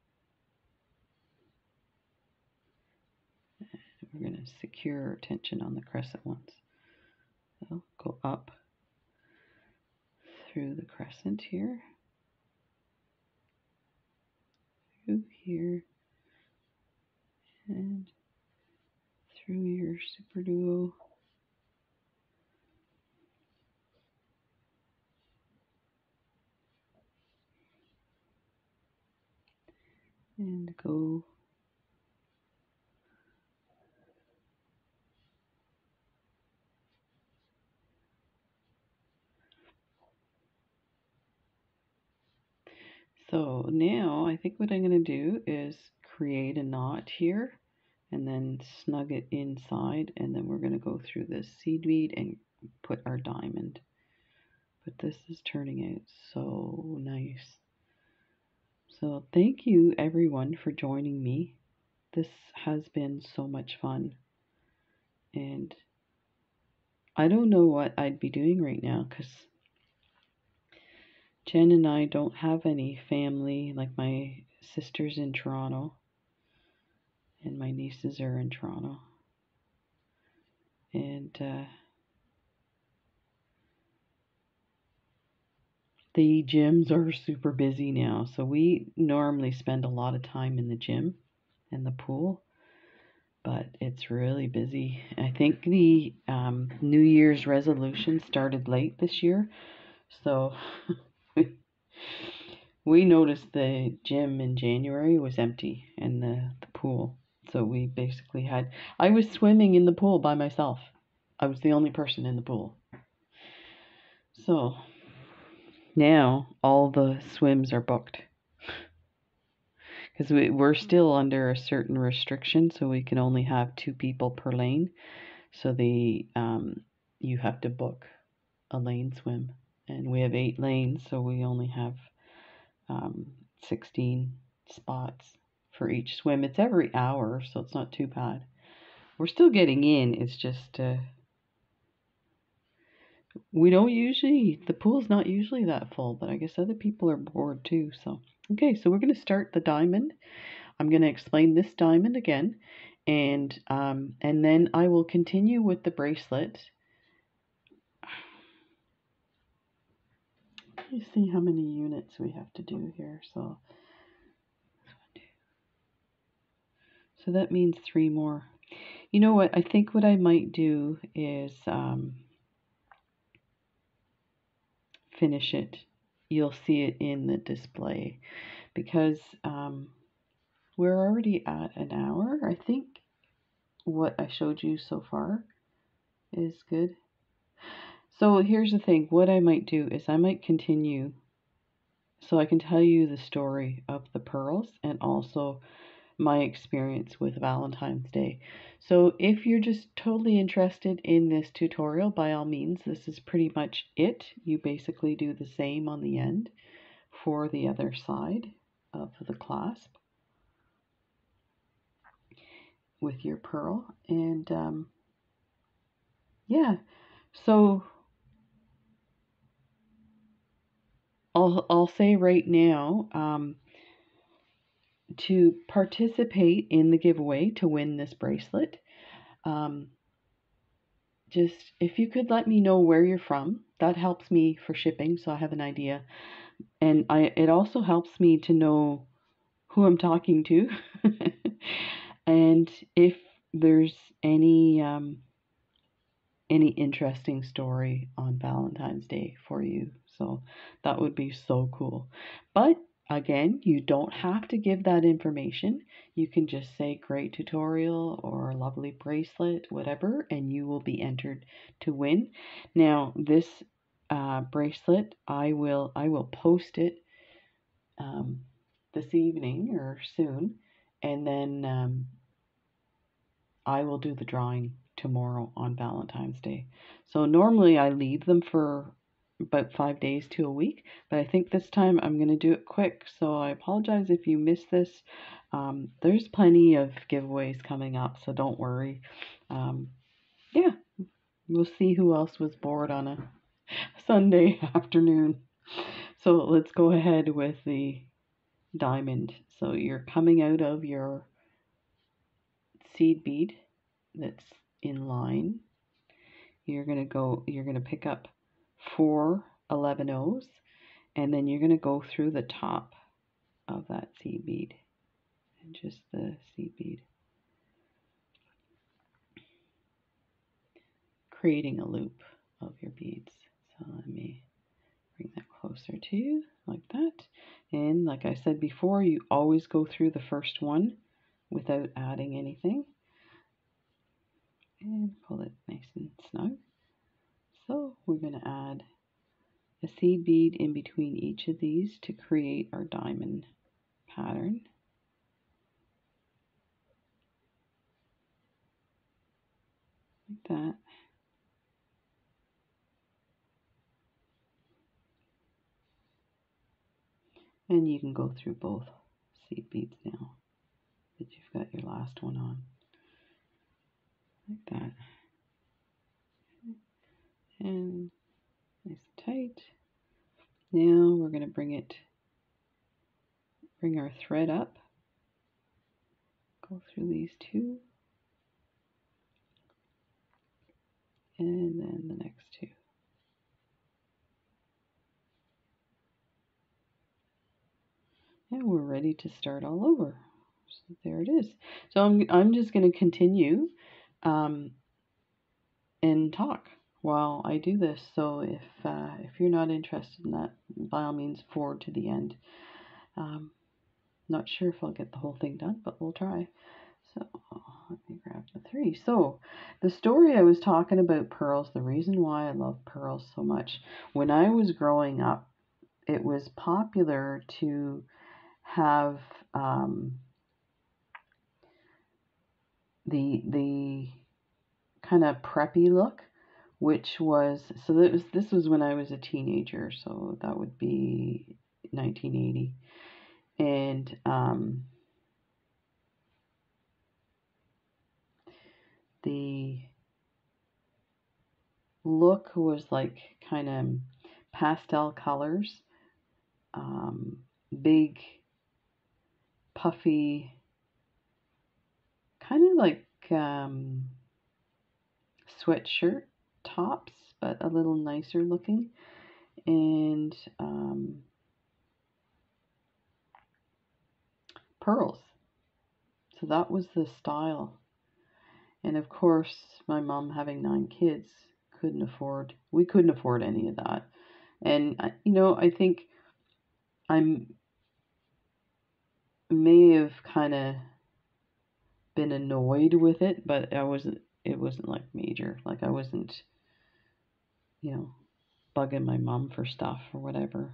We're going to secure tension on the crescent ones. So go up through the crescent here, through here, and through your super duo. And go So now I think what I'm going to do is create a knot here and then snug it inside and then we're going to go through this seed bead and put our diamond. But this is turning out so nice. So thank you everyone for joining me. This has been so much fun. And I don't know what I'd be doing right now because Jen and I don't have any family, like my sister's in Toronto, and my nieces are in Toronto. And uh, the gyms are super busy now, so we normally spend a lot of time in the gym and the pool, but it's really busy. I think the um, New Year's resolution started late this year, so [LAUGHS] we noticed the gym in January was empty and the, the pool. So we basically had, I was swimming in the pool by myself. I was the only person in the pool. So now all the swims are booked. Because we, we're still under a certain restriction, so we can only have two people per lane. So the um, you have to book a lane swim and we have eight lanes, so we only have um, 16 spots for each swim. It's every hour, so it's not too bad. We're still getting in. It's just uh, we don't usually the pool's not usually that full, but I guess other people are bored too. So okay, so we're gonna start the diamond. I'm gonna explain this diamond again, and um, and then I will continue with the bracelet me see how many units we have to do here. So, so that means three more. You know what? I think what I might do is um, finish it. You'll see it in the display because um, we're already at an hour. I think what I showed you so far is good. So here's the thing. What I might do is I might continue so I can tell you the story of the pearls and also my experience with Valentine's Day. So if you're just totally interested in this tutorial, by all means, this is pretty much it. You basically do the same on the end for the other side of the clasp with your pearl. And um, yeah, so I'll, I'll say right now, um, to participate in the giveaway to win this bracelet, um, just if you could let me know where you're from, that helps me for shipping, so I have an idea. And I it also helps me to know who I'm talking to, [LAUGHS] and if there's any um, any interesting story on Valentine's Day for you. So that would be so cool. But again, you don't have to give that information. You can just say great tutorial or lovely bracelet, whatever, and you will be entered to win. Now, this uh, bracelet, I will I will post it um, this evening or soon, and then um, I will do the drawing tomorrow on Valentine's Day. So normally I leave them for about five days to a week, but I think this time I'm going to do it quick. So I apologize if you missed this. Um, there's plenty of giveaways coming up, so don't worry. Um, yeah, we'll see who else was bored on a [LAUGHS] Sunday afternoon. So let's go ahead with the diamond. So you're coming out of your seed bead that's in line. You're going to go, you're going to pick up four 11 O's and then you're going to go through the top of that seed bead and just the seed bead. Creating a loop of your beads. So let me bring that closer to you like that. And like I said before, you always go through the first one without adding anything and pull it nice and snug. So we're going to add a seed bead in between each of these to create our diamond pattern. Like that. And you can go through both seed beads now that you've got your last one on like that. And nice and tight. Now we're going to bring it, bring our thread up, go through these two, and then the next two. And we're ready to start all over. So there it is. So I'm, I'm just going to continue um, and talk while I do this. So if uh, if you're not interested in that, by all means, forward to the end. Um, not sure if I'll get the whole thing done, but we'll try. So let me grab the three. So the story I was talking about pearls, the reason why I love pearls so much, when I was growing up, it was popular to have um, the the kind of preppy look, which was so this was this was when I was a teenager, so that would be 1980, and um, the look was like kind of pastel colors, um, big, puffy kind of like um, sweatshirt tops, but a little nicer looking. and um, pearls. So that was the style. And of course, my mom having nine kids couldn't afford, we couldn't afford any of that. And, you know, I think I'm, may have kind of been annoyed with it, but I wasn't, it wasn't like major. Like I wasn't, you know, bugging my mom for stuff or whatever.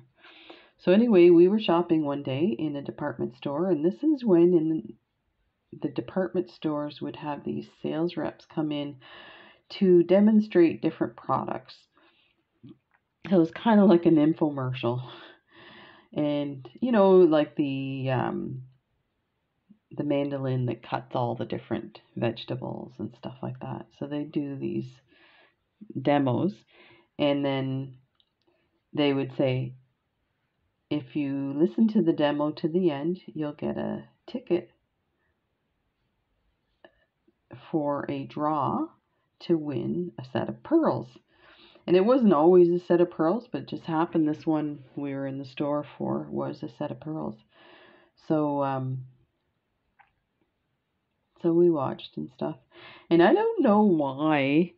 So anyway, we were shopping one day in a department store, and this is when in the department stores would have these sales reps come in to demonstrate different products. It was kind of like an infomercial. And you know, like the um, the mandolin that cuts all the different vegetables and stuff like that. So they do these demos and then they would say if you listen to the demo to the end, you'll get a ticket for a draw to win a set of pearls. And it wasn't always a set of pearls, but it just happened this one we were in the store for was a set of pearls. So um so we watched and stuff. And I don't know why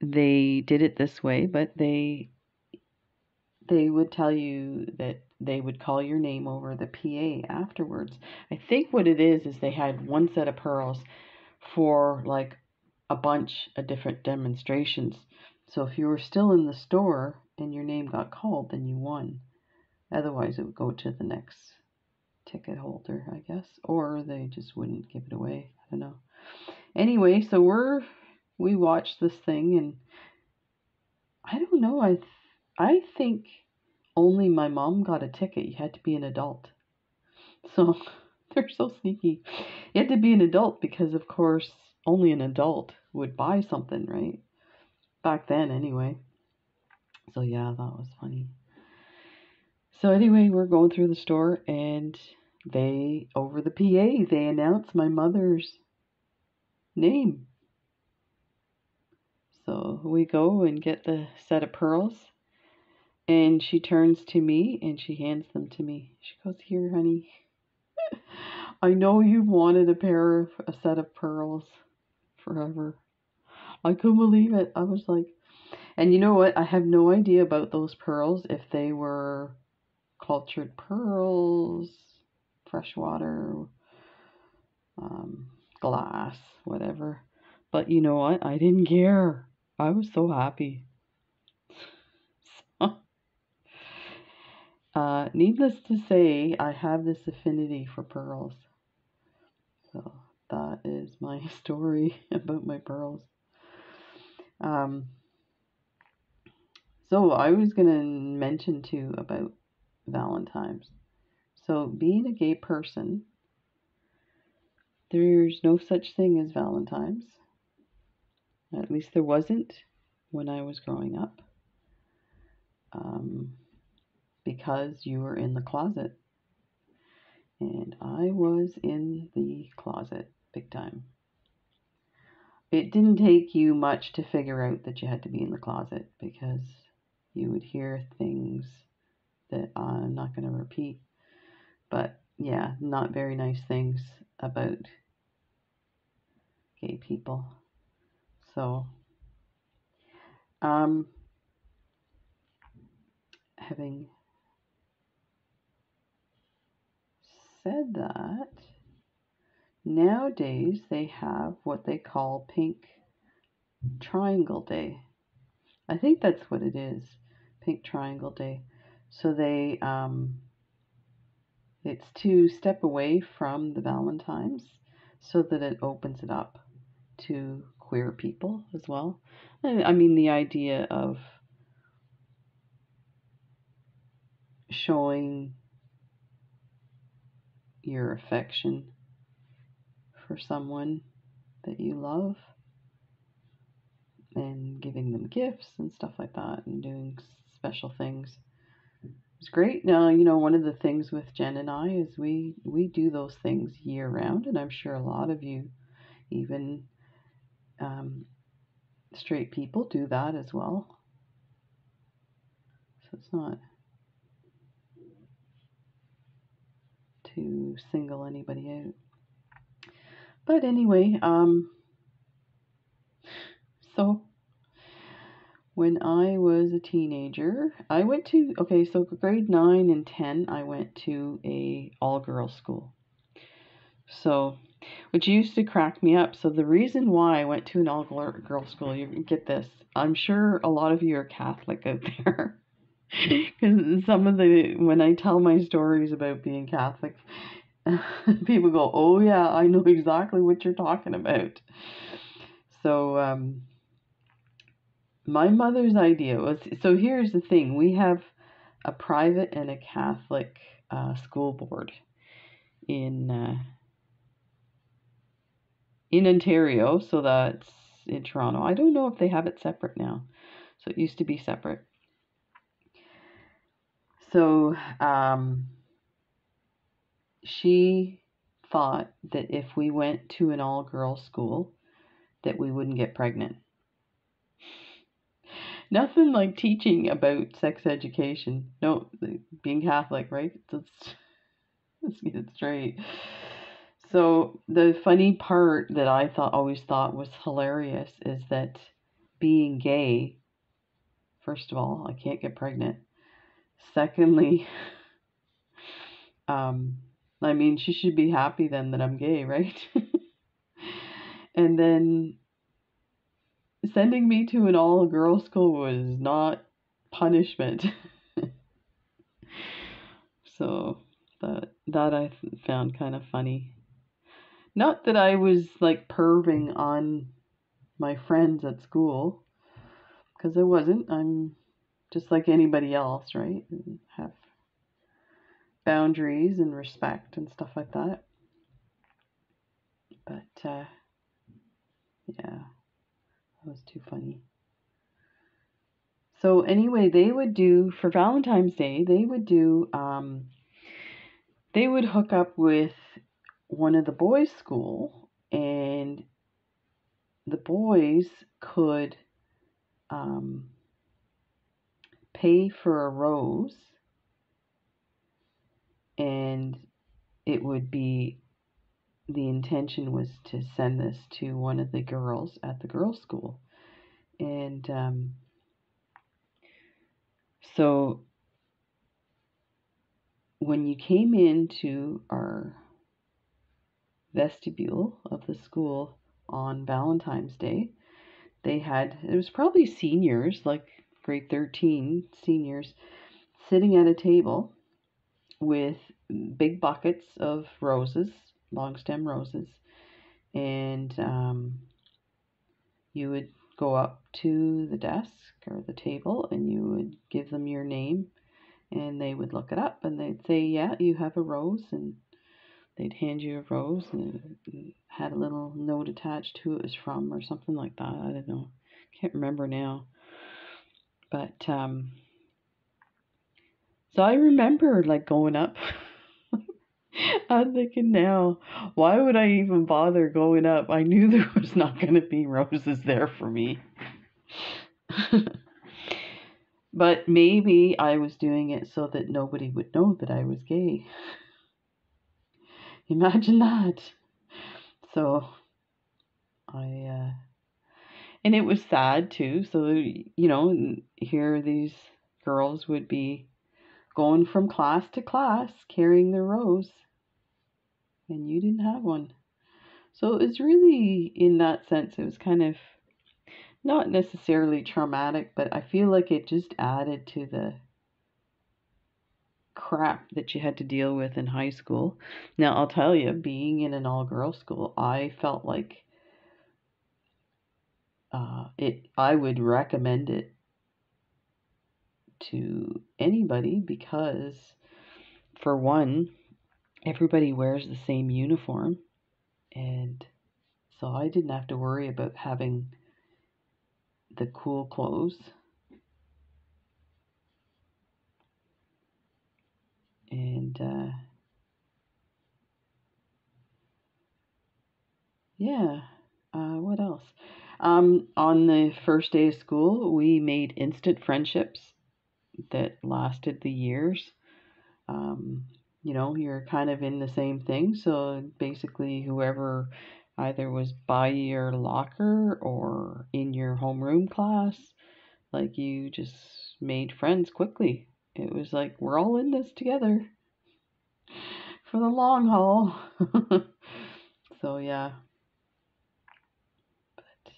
they did it this way, but they they would tell you that they would call your name over the PA afterwards. I think what it is is they had one set of pearls for like a bunch of different demonstrations. So if you were still in the store and your name got called, then you won. Otherwise, it would go to the next ticket holder, I guess, or they just wouldn't give it away. I don't know. Anyway, so we're we watched this thing and I don't know. I th- I think only my mom got a ticket. You had to be an adult. So [LAUGHS] they're so sneaky. You had to be an adult because, of course, only an adult would buy something, right? Back then, anyway. So, yeah, that was funny. So, anyway, we're going through the store and they, over the PA, they announce my mother's name. So we go and get the set of pearls. And she turns to me and she hands them to me. She goes, Here, honey. [LAUGHS] I know you've wanted a pair of a set of pearls forever. I couldn't believe it. I was like, and you know what? I have no idea about those pearls if they were cultured pearls, freshwater, um, glass, whatever. But you know what? I didn't care. I was so happy. [LAUGHS] uh, needless to say, I have this affinity for pearls. So that is my [LAUGHS] story about my pearls. Um, so I was going to mention too about Valentine's. So being a gay person, there's no such thing as Valentine's. At least there wasn't when I was growing up. Um, because you were in the closet. And I was in the closet big time. It didn't take you much to figure out that you had to be in the closet because you would hear things that I'm not going to repeat. But yeah, not very nice things about gay people. So, um, having said that, nowadays they have what they call Pink Triangle Day. I think that's what it is, Pink Triangle Day. So they, um, it's to step away from the Valentines so that it opens it up to queer people as well. I mean, the idea of showing your affection for someone that you love and giving them gifts and stuff like that and doing special things. It's great. Now, you know, one of the things with Jen and I is we we do those things year round and I'm sure a lot of you even um, straight people do that as well. So it's not to single anybody out. But anyway, um, so when I was a teenager, I went to okay, so grade 9 and 10, I went to a all-girls school. So, which used to crack me up. So the reason why I went to an all girl school, you get this. I'm sure a lot of you are Catholic out [LAUGHS] there. Because some of the when I tell my stories about being Catholic, [LAUGHS] people go, "Oh yeah, I know exactly what you're talking about." So um, my mother's idea was so. Here's the thing: we have a private and a Catholic uh, school board in uh, in Ontario. So that's in Toronto. I don't know if they have it separate now. So it used to be separate. So um, she thought that if we went to an all girls school, that we wouldn't get pregnant. Nothing like teaching about sex education. No, being Catholic, right? Let's, let's get it straight. So the funny part that I thought always thought was hilarious is that being gay, first of all, I can't get pregnant. Secondly, [LAUGHS] um, I mean, she should be happy then that I'm gay, right? [LAUGHS] and then sending me to an all girl school was not punishment. [LAUGHS] so that that I found kind of funny. Not that I was like perving on my friends at school, because I wasn't. I'm just like anybody else, right? Have boundaries and respect and stuff like that. But uh, yeah, that was too funny. So anyway, they would do for Valentine's Day. They would do. Um, they would hook up with one of the boys' school, and the boys could um, pay for a rose and it would be the intention was to send this to one of the girls at the girls' school. And um, so when you came into our vestibule of the school on Valentine's Day, they had, it was probably seniors, like grade 13 seniors, sitting at a table with big buckets of roses, long stem roses, and um, you would go up to the desk or the table and you would give them your name and they would look it up and they'd say, Yeah, you have a rose, and they'd hand you a rose and it had a little note attached to it was from or something like that. I don't know. Can't remember now. But um so I remember like going up. [LAUGHS] I'm thinking now, why would I even bother going up? I knew there [LAUGHS] was not going to be roses there for me. [LAUGHS] but maybe I was doing it so that nobody would know that I was gay. Imagine that. So I uh and it was sad too. So you know, here these girls would be going from class to class carrying their rose, and you didn't have one. So it was really, in that sense, it was kind of not necessarily traumatic, but I feel like it just added to the crap that you had to deal with in high school. Now, I'll tell you, being in an all girls school, I felt like uh, it. I would recommend it to anybody because, for one, everybody wears the same uniform, and so I didn't have to worry about having the cool clothes. And uh, yeah, uh, what else? Um, on the first day of school, we made instant friendships that lasted the years. Um, you know, you're kind of in the same thing. So basically, whoever either was by your locker or in your homeroom class, like you just made friends quickly. It was like, we're all in this together [LAUGHS] for the long haul. [LAUGHS] so, yeah. But,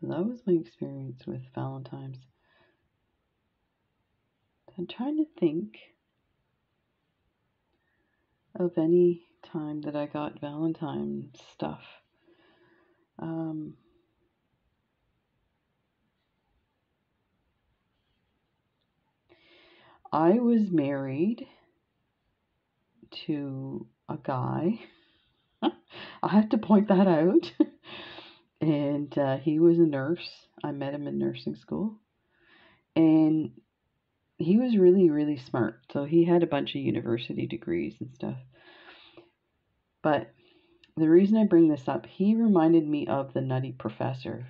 so that was my experience with Valentine's. I'm trying to think of any time that I got Valentine stuff. Um, I was married to a guy. [LAUGHS] I have to point that out. [LAUGHS] and uh, he was a nurse. I met him in nursing school. And he was really, really smart. So he had a bunch of university degrees and stuff. But the reason I bring this up, he reminded me of the Nutty Professor.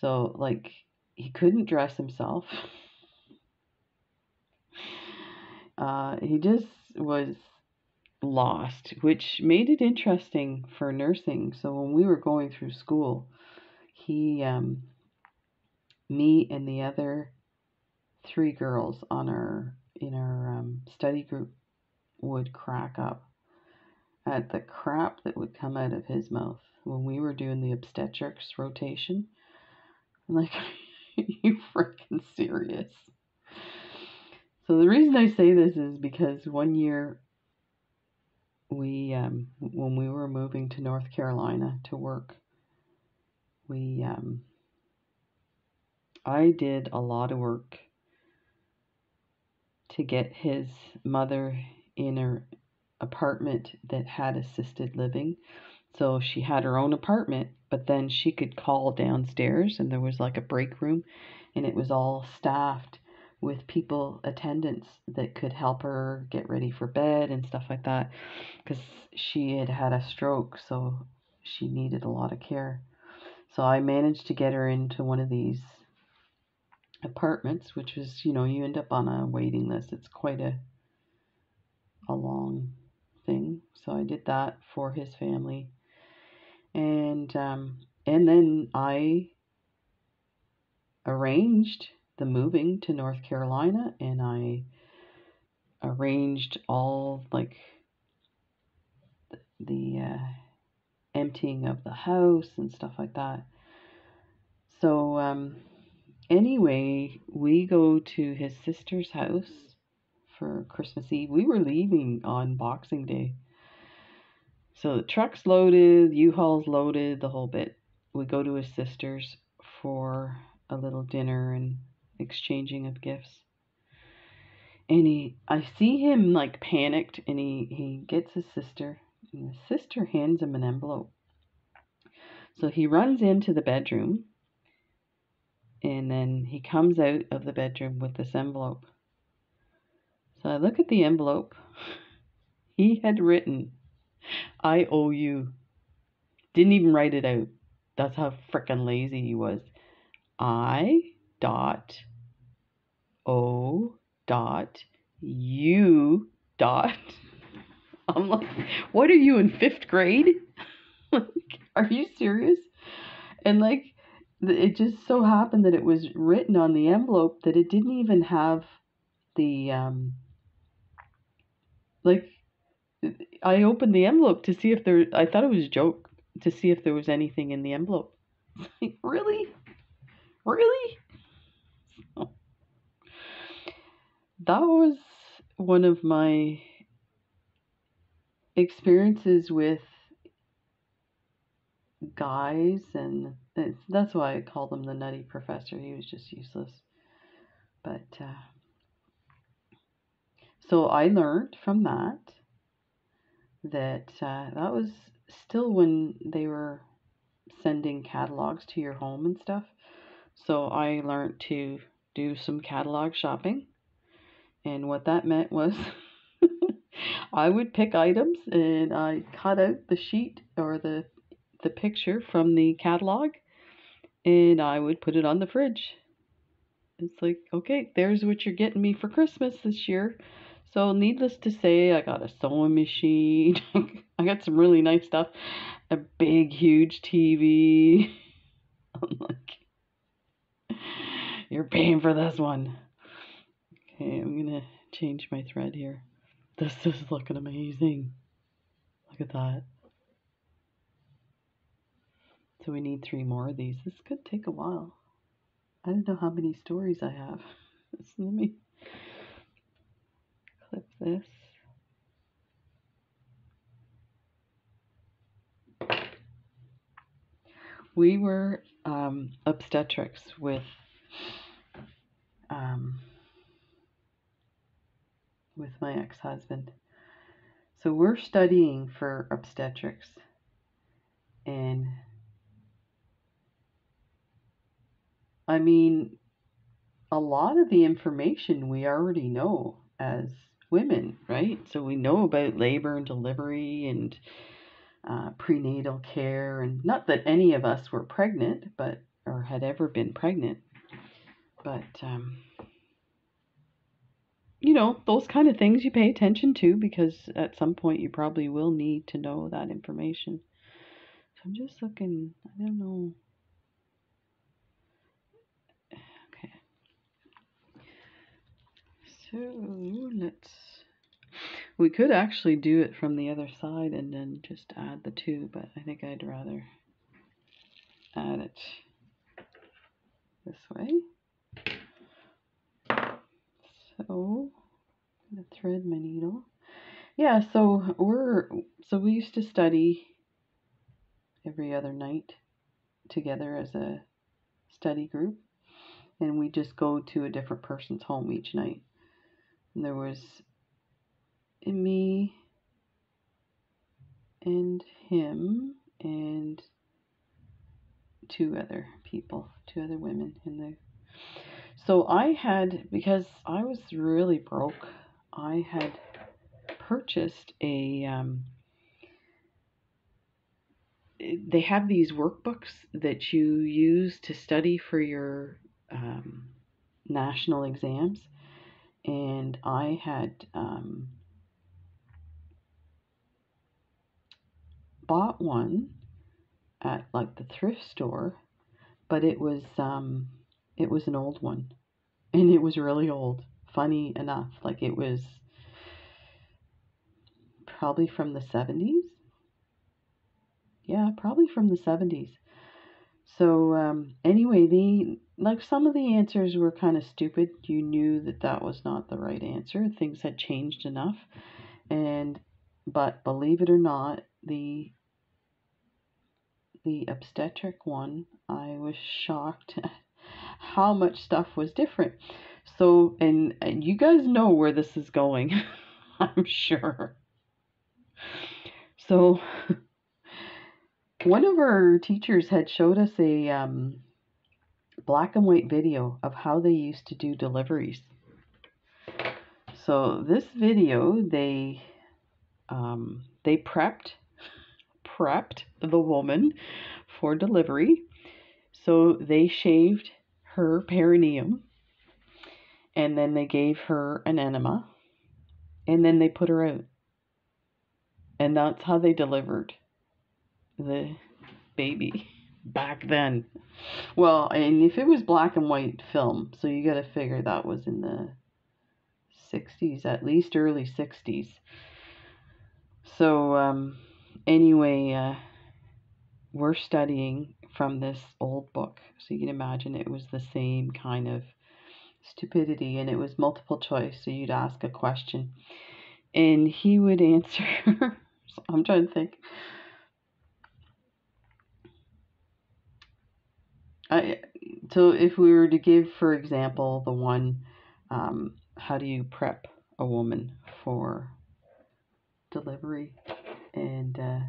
So, like, he couldn't dress himself. [LAUGHS] Uh, he just was lost, which made it interesting for nursing. So when we were going through school, he, um, me and the other three girls on our in our um, study group would crack up at the crap that would come out of his mouth when we were doing the obstetrics rotation. Like, [LAUGHS] are you freaking serious? So the reason I say this is because one year we um, when we were moving to North Carolina to work, we um, I did a lot of work to get his mother in her apartment that had assisted living. So she had her own apartment, but then she could call downstairs and there was like a break room and it was all staffed with people attendants that could help her get ready for bed and stuff like that because she had had a stroke so she needed a lot of care. So i managed to get her into one of these apartments which was you know you end up on a waiting list. It's quite a a long thing. So i did that for his family. And um and then i arranged the moving to North Carolina and I arranged all like the uh, emptying of the house and stuff like that. So, um, anyway, we go to his sister's house for Christmas Eve. We were leaving on Boxing Day. So the truck's loaded, U-Haul's loaded, the whole bit. We go to his sister's for a little dinner and exchanging of gifts. And he, I see him like panicked, and he, he gets his sister, and his sister hands him an envelope. So he runs into the bedroom, and then he comes out of the bedroom with this envelope. So I look at the envelope. [LAUGHS] He had written, I owe you. Didn't even write it out. That's how frickin' lazy he was. I dot O dot U dot. [LAUGHS] I'm like, what are you in fifth grade? [LAUGHS] like, are you serious? And like, it just so happened that it was written on the envelope that it didn't even have the um like I opened the envelope to see if there I thought it was a joke to see if there was anything in the envelope. [LAUGHS] Like, really? Really? That was one of my experiences with guys and that's why I call them the nutty professor. He was just useless. But uh, so I learned from that that uh, that was still when they were sending catalogs to your home and stuff. So I learned to do some catalog shopping and what that meant was [LAUGHS] I would pick items and I cut out the sheet or the the picture from the catalog and I would put it on the fridge. It's like, okay, there's what you're getting me for Christmas this year. So, needless to say, I got a sewing machine. [LAUGHS] I got some really nice stuff. A big, huge TV. [LAUGHS] I'm like, you're paying for this one. Okay, I'm gonna change my thread here. This is looking amazing. Look at that. So we need three more of these. This could take a while. I don't know how many stories I have. [LAUGHS] So let me clip this. We were um, obstetrics with um, with my ex-husband. So we're studying for obstetrics and I mean, a lot of the information we already know as women, right? So we know about labor and delivery and uh, prenatal care, and not that any of us were pregnant, but or had ever been pregnant, but um, you know those kind of things you pay attention to because at some point you probably will need to know that information. So I'm just looking. I don't know. Okay. So let's, we could actually do it from the other side and then just add the two, but I think I'd rather add it this way. So, I'm gonna thread my needle. Yeah, so we're, so we used to study every other night together as a study group and we just go to a different person's home each night. And there was me and him and two other people, two other women in there. So I had, because I was really broke, I had purchased a, um, they have these workbooks that you use to study for your um, national exams. And I had um, bought one at like the thrift store, but it was um, it was an old one, and it was really old. Funny enough, like it was probably from the seventies. Yeah, probably from the seventies. So um, anyway, the like some of the answers were kind of stupid. You knew that that was not the right answer. Things had changed enough, and but believe it or not, the the obstetric one, I was shocked how much stuff was different. So, and, and you guys know where this is going, [LAUGHS] I'm sure. So, [LAUGHS] one of our teachers had showed us a um, black and white video of how they used to do deliveries. So this video, they um, they prepped prepped the woman for delivery. So they shaved her perineum, and then they gave her an enema, and then they put her out. And that's how they delivered the baby back then. Well, and if it was black and white film, so you got to figure that was in the 60s, at least early 60s. So, um, anyway, uh, we're studying from this old book. So you can imagine it was the same kind of stupidity and it was multiple choice. So you'd ask a question and he would answer. [LAUGHS] so I'm trying to think. I, so if we were to give, for example, the one, um, how do you prep a woman for delivery? And uh,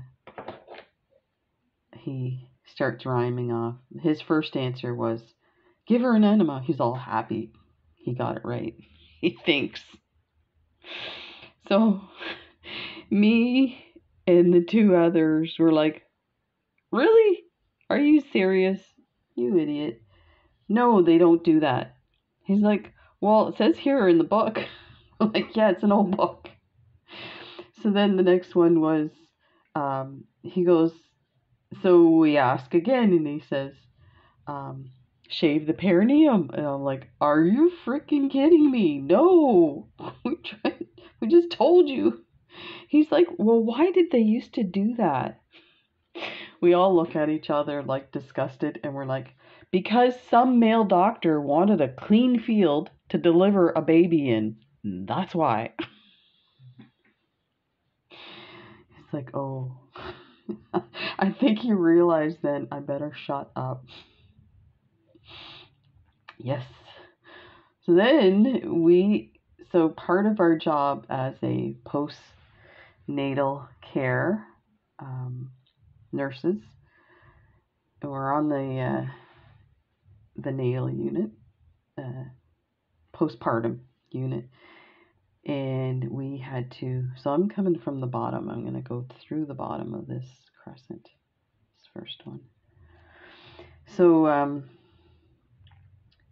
he starts rhyming off. His first answer was, give her an enema. He's all happy. He got it right. [LAUGHS] He thinks. So [LAUGHS] me and the two others were like, really? Are you serious? You idiot. No, they don't do that. He's like, well, it says here in the book. [LAUGHS] I'm like, yeah, it's an old book. So then the next one was, um, he goes, so we ask again, and he says, um, shave the perineum. And I'm like, are you freaking kidding me? No, [LAUGHS] we tried, we just told you. He's like, well, why did they used to do that? We all look at each other like disgusted, and we're like, because some male doctor wanted a clean field to deliver a baby in. That's why. [LAUGHS] It's like, oh. [LAUGHS] I think you realize then I better shut up. Yes. So then we, so part of our job as a postnatal care um, nurses, we're on the uh, the natal unit, uh, postpartum unit, and we had to. So I'm coming from the bottom. I'm going to go through the bottom of this crescent, this first one. So, um,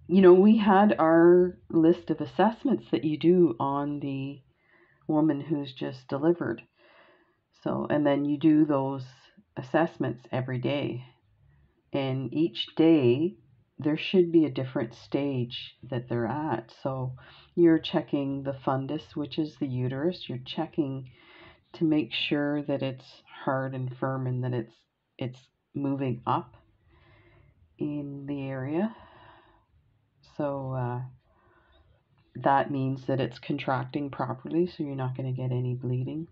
you know, we had our list of assessments that you do on the woman who's just delivered. So, and then you do those assessments every day. And each day there should be a different stage that they're at. So you're checking the fundus, which is the uterus. You're checking to make sure that it's hard and firm and that it's it's moving up in the area. So uh, that means that it's contracting properly, so you're not going to get any bleeding.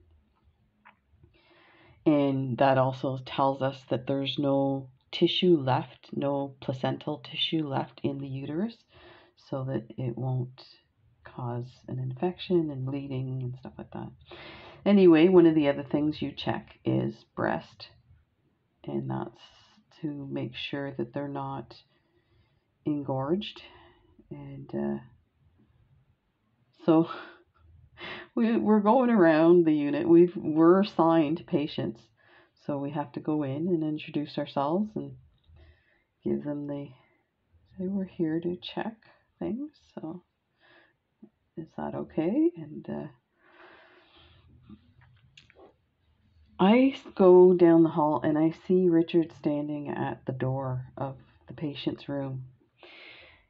And that also tells us that there's no tissue left, no placental tissue left in the uterus, so that it won't cause an infection and bleeding and stuff like that. Anyway, one of the other things you check is breast, and that's to make sure that they're not engorged. And uh, so [LAUGHS] we, we're going around the unit. We've, we're assigned patients so we have to go in and introduce ourselves and give them the say we're here to check things. So is that okay? And uh, I go down the hall and I see Richard standing at the door of the patient's room.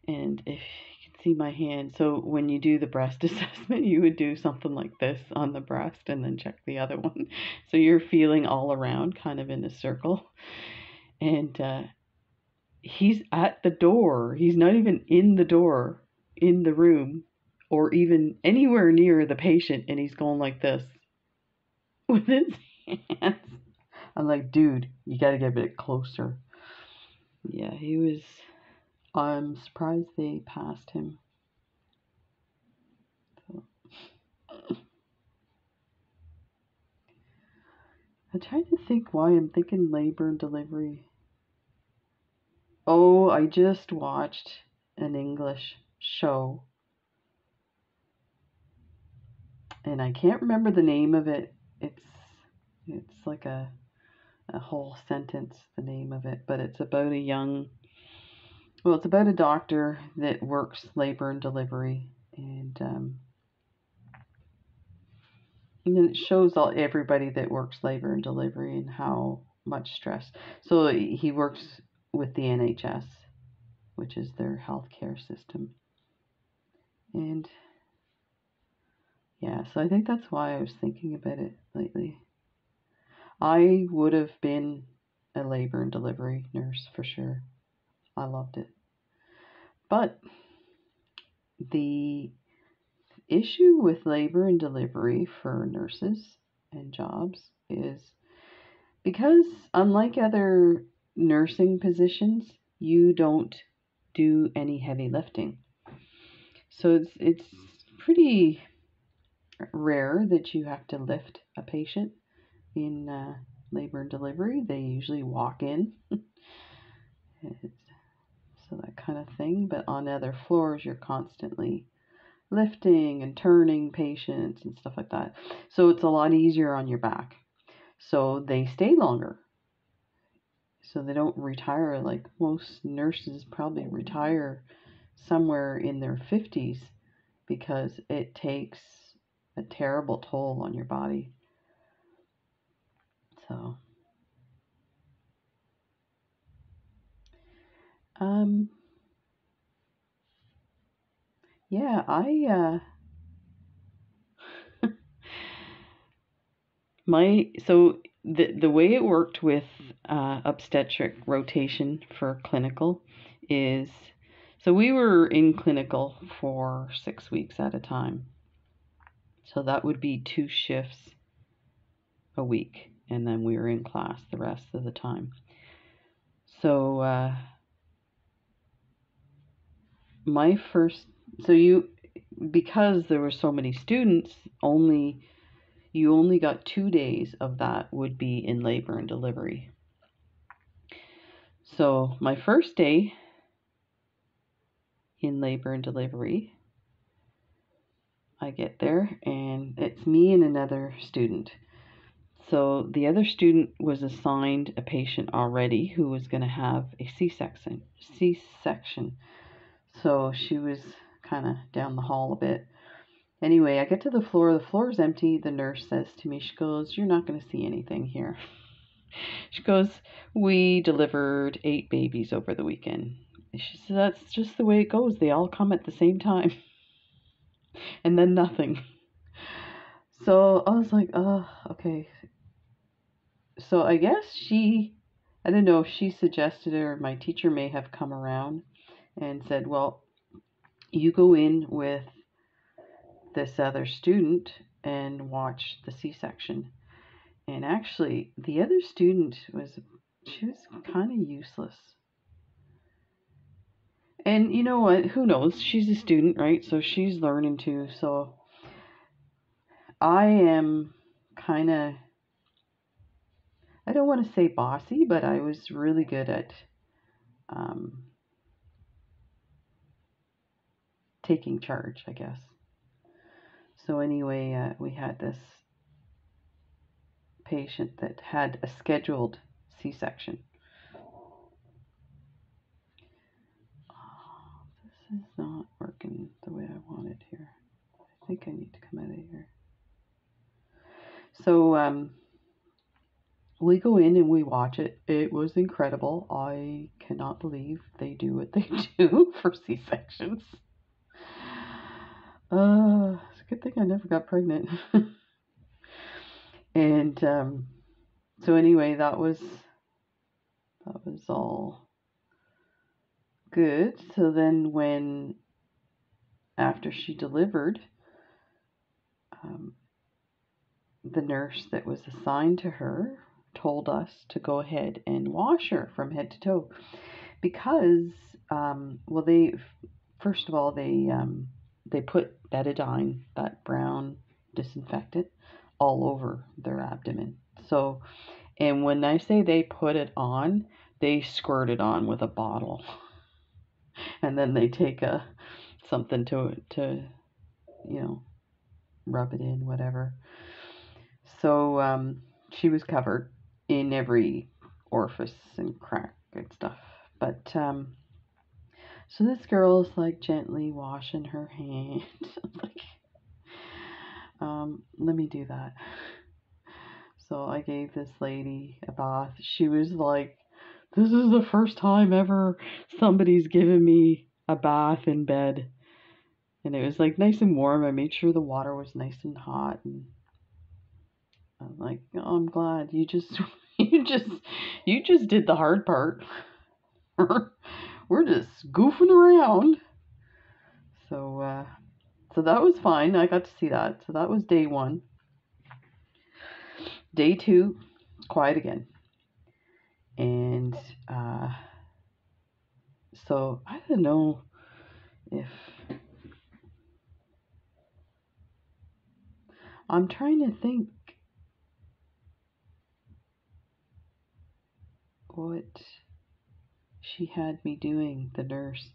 And if you can see my hand. So when you do the breast [LAUGHS] assessment, you would do something like this on the breast and then check the other one. So you're feeling all around, kind of in a circle. And uh, he's at the door. He's not even in the door, in the room, or even anywhere near the patient. And he's going like this [LAUGHS] with his hands. I'm like, dude, you got to get a bit closer. Yeah, he was I'm surprised they passed him. [LAUGHS] I'm trying to think why I'm thinking labor and delivery. Oh, I just watched an English show. And I can't remember the name of it. It's it's like a a whole sentence, the name of it, but it's about a young well, it's about a doctor that works labor and delivery, and um, and then it shows all everybody that works labor and delivery and how much stress. So he works with the NHS, which is their healthcare system, and yeah, so I think that's why I was thinking about it lately. I would have been a labor and delivery nurse for sure. I loved it. But the issue with labor and delivery for nurses and jobs is because, unlike other nursing positions, you don't do any heavy lifting. So it's it's pretty rare that you have to lift a patient in uh, labor and delivery. They usually walk in. [LAUGHS] so that kind of thing. But on other floors, you're constantly lifting and turning patients and stuff like that. So it's a lot easier on your back. So they stay longer. So they don't retire like most nurses probably retire somewhere in their 50s because it takes a terrible toll on your body. So, um, yeah, I, uh, [LAUGHS] my, so the, the way it worked with uh, obstetric rotation for clinical is so we were in clinical for six weeks at a time. So that would be two shifts a week, and then we were in class the rest of the time. So, uh, my first, so you, because there were so many students, only, you only got two days of that would be in labor and delivery. So, my first day in labor and delivery, I get there and it's me and another student. So the other student was assigned a patient already who was going to have a C-section. C-section. So she was kind of down the hall a bit. Anyway, I get to the floor. The floor is empty. The nurse says to me, she goes, "You're not going to see anything here." She goes, "We delivered eight babies over the weekend." She said, "That's just the way it goes. They all come at the same time." [LAUGHS] and then nothing. So I was like, oh, okay. So I guess she, I don't know if she suggested it or my teacher may have come around and said, well, you go in with this other student and watch the C-section. And actually, the other student was, she was kind of useless. And you know what? Who knows? She's a student, right? So she's learning too. So I am kind of, I don't want to say bossy, but I was really good at um, taking charge, I guess. So anyway, uh, we had this patient that had a scheduled C-section. is not working the way I want it here. I think I need to come out of here. So um, we go in and we watch it. It was incredible. I cannot believe they do what they [LAUGHS] do for C sections. Uh, it's a good thing I never got pregnant. [LAUGHS] and um, so anyway, that was that was all good. So then, when after she delivered, um, the nurse that was assigned to her told us to go ahead and wash her from head to toe because, um, well, they first of all they um, they put betadine, that brown disinfectant, all over their abdomen. So, and when I say they put it on, they squirt it on with a bottle [LAUGHS] and then they take a something to to you know rub it in whatever. So um, she was covered in every orifice and crack and stuff. But um, so this girl is like gently washing her hand [LAUGHS] like um, let me do that. So i gave this lady a bath. She was like this is the first time ever somebody's given me a bath in bed. And it was like nice and warm. I made sure the water was nice and hot and I'm like, oh, I'm glad you just [LAUGHS] you just you just did the hard part. [LAUGHS] We're just goofing around. So uh so that was fine. I got to see that. So that was day 1. Day 2, quiet again and uh, so I don't know if I'm trying to think what she had me doing, the nurse.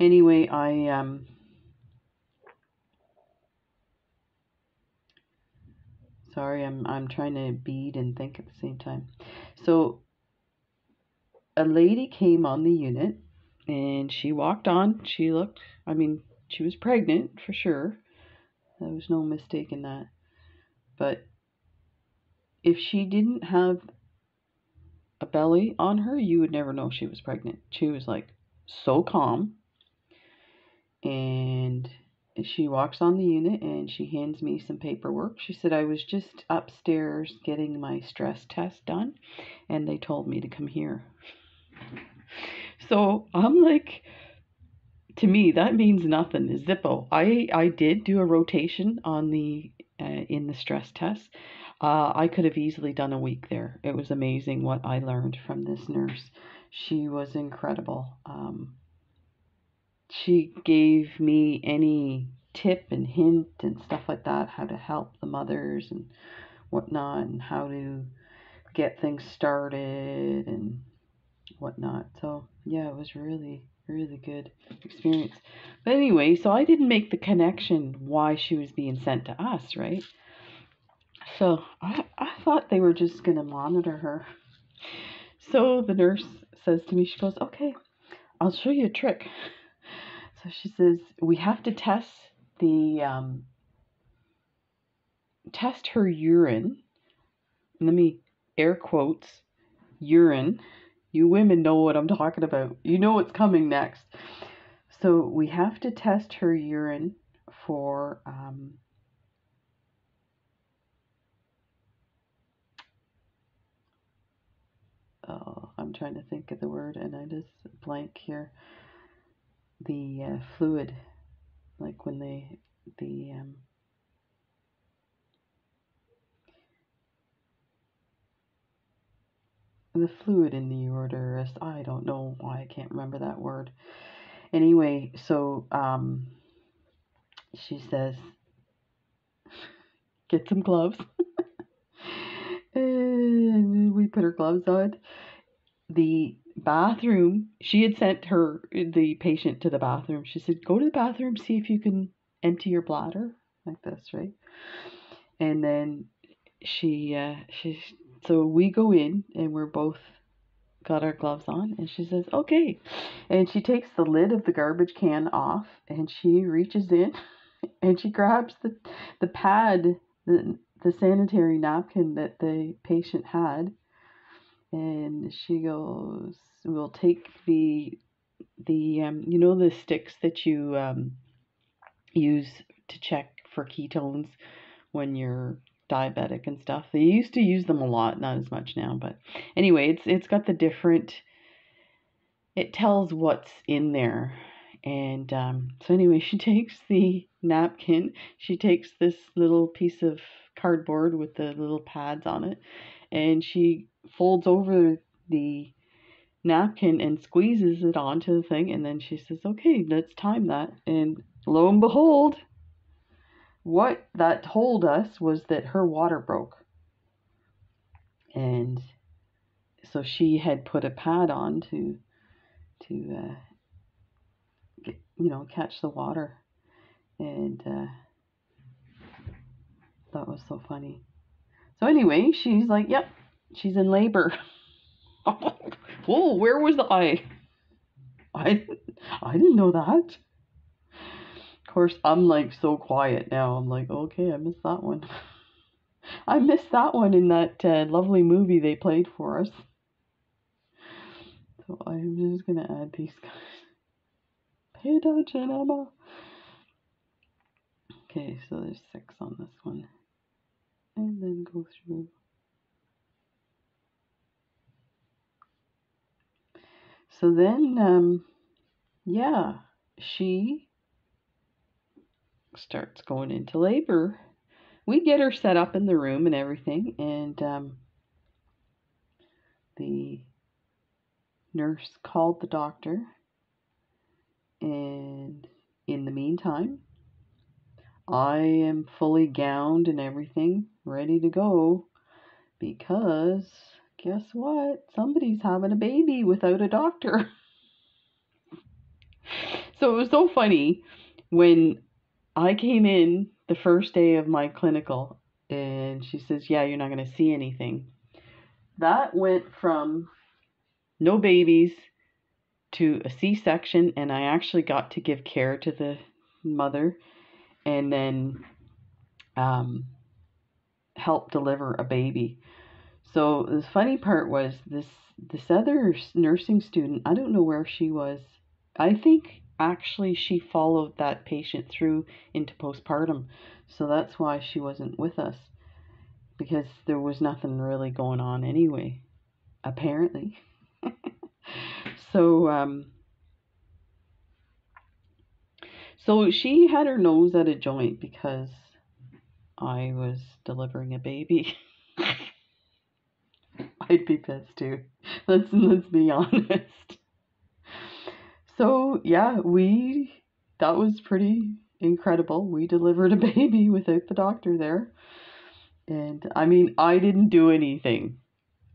Anyway, I um sorry, I'm I'm trying to bead and think at the same time. So a lady came on the unit And she walked on. She looked, I mean, she was pregnant for sure. There was no mistake in that. But if she didn't have a belly on her, you would never know she was pregnant. She was like so calm. And she walks on the unit and she hands me some paperwork. She said I was just upstairs getting my stress test done and they told me to come here. So I'm like, to me, that means nothing. Zippo. I, I did do a rotation on the uh, in the stress test. Uh, I could have easily done a week there. It was amazing what I learned from this nurse. She was incredible. Um, she gave me any tip and hint and stuff like that, how to help the mothers and whatnot, and how to get things started and whatnot. So, yeah, it was really, really good experience. But anyway, so I didn't make the connection why she was being sent to us, right? So I, I thought they were just going to monitor her. So the nurse says to me, she goes, okay, I'll show you a trick. So she says, we have to test the, um, test her urine. Let me air quotes, urine. You women know what I'm talking about. You know what's coming next. So we have to test her urine for um, oh, I'm trying to think of the word and I just blank here. The uh, fluid, like when they, the, um, the fluid in the uterus. I don't know why I can't remember that word. Anyway, so um, she says, get some gloves. [LAUGHS] and we put her gloves on. The bathroom, she had sent her, the patient to the bathroom. She said, go to the bathroom, see if you can empty your bladder like this, right? And then she, uh, she, so we go in and we're both got our gloves on and she says, okay. And she takes the lid of the garbage can off and she reaches in [LAUGHS] and she grabs the, the pad, the, the sanitary napkin that the patient had. And she goes, we'll take the, the, um, you know, the sticks that you, um, use to check for ketones when you're diabetic and stuff. They used to use them a lot, not as much now, but anyway, it's it's got the different it tells what's in there. And um, so anyway, [LAUGHS] she takes the napkin, she takes this little piece of cardboard with the little pads on it, and she folds over the napkin and squeezes it onto the thing, and then she says, "Okay, let's time that." And lo and behold, what that told us was that her water broke. And so she had put a pad on to to uh, get, you know catch the water, and uh, that was so funny. So anyway, she's like, "Yep, she's in labor." Whoa, [LAUGHS] where was I? I I didn't know that course, I'm like so quiet now. I'm like, okay, I missed that one. [LAUGHS] I missed that one in that uh, lovely movie they played for us. So I'm just going to add these guys. [LAUGHS] Pay attention, Emma. Okay, so there's six on this one. And then go through. So then, um, yeah, she starts going into labor, we get her set up in the room and everything, and um, the nurse called the doctor, and in the meantime, I am fully gowned and everything, ready to go, because guess what? Somebody's having a baby without a doctor. [LAUGHS] so it was so funny when I came in the first day of my clinical and she says, Yeah, you're not going to see anything. That went from no babies to a C-section, and I actually got to give care to the mother, and then um, help deliver a baby. So the funny part was this this other nursing student. I don't know where she was. I think actually she followed that patient through into postpartum, so that's why she wasn't with us because there was nothing really going on anyway, apparently. [LAUGHS] so um so she had her nose at a joint because I was delivering a baby. [LAUGHS] I'd be pissed too. [LAUGHS] Let's let's be honest. So yeah, we that was pretty incredible. We delivered a [LAUGHS] baby without the doctor there. And I mean, I didn't do anything.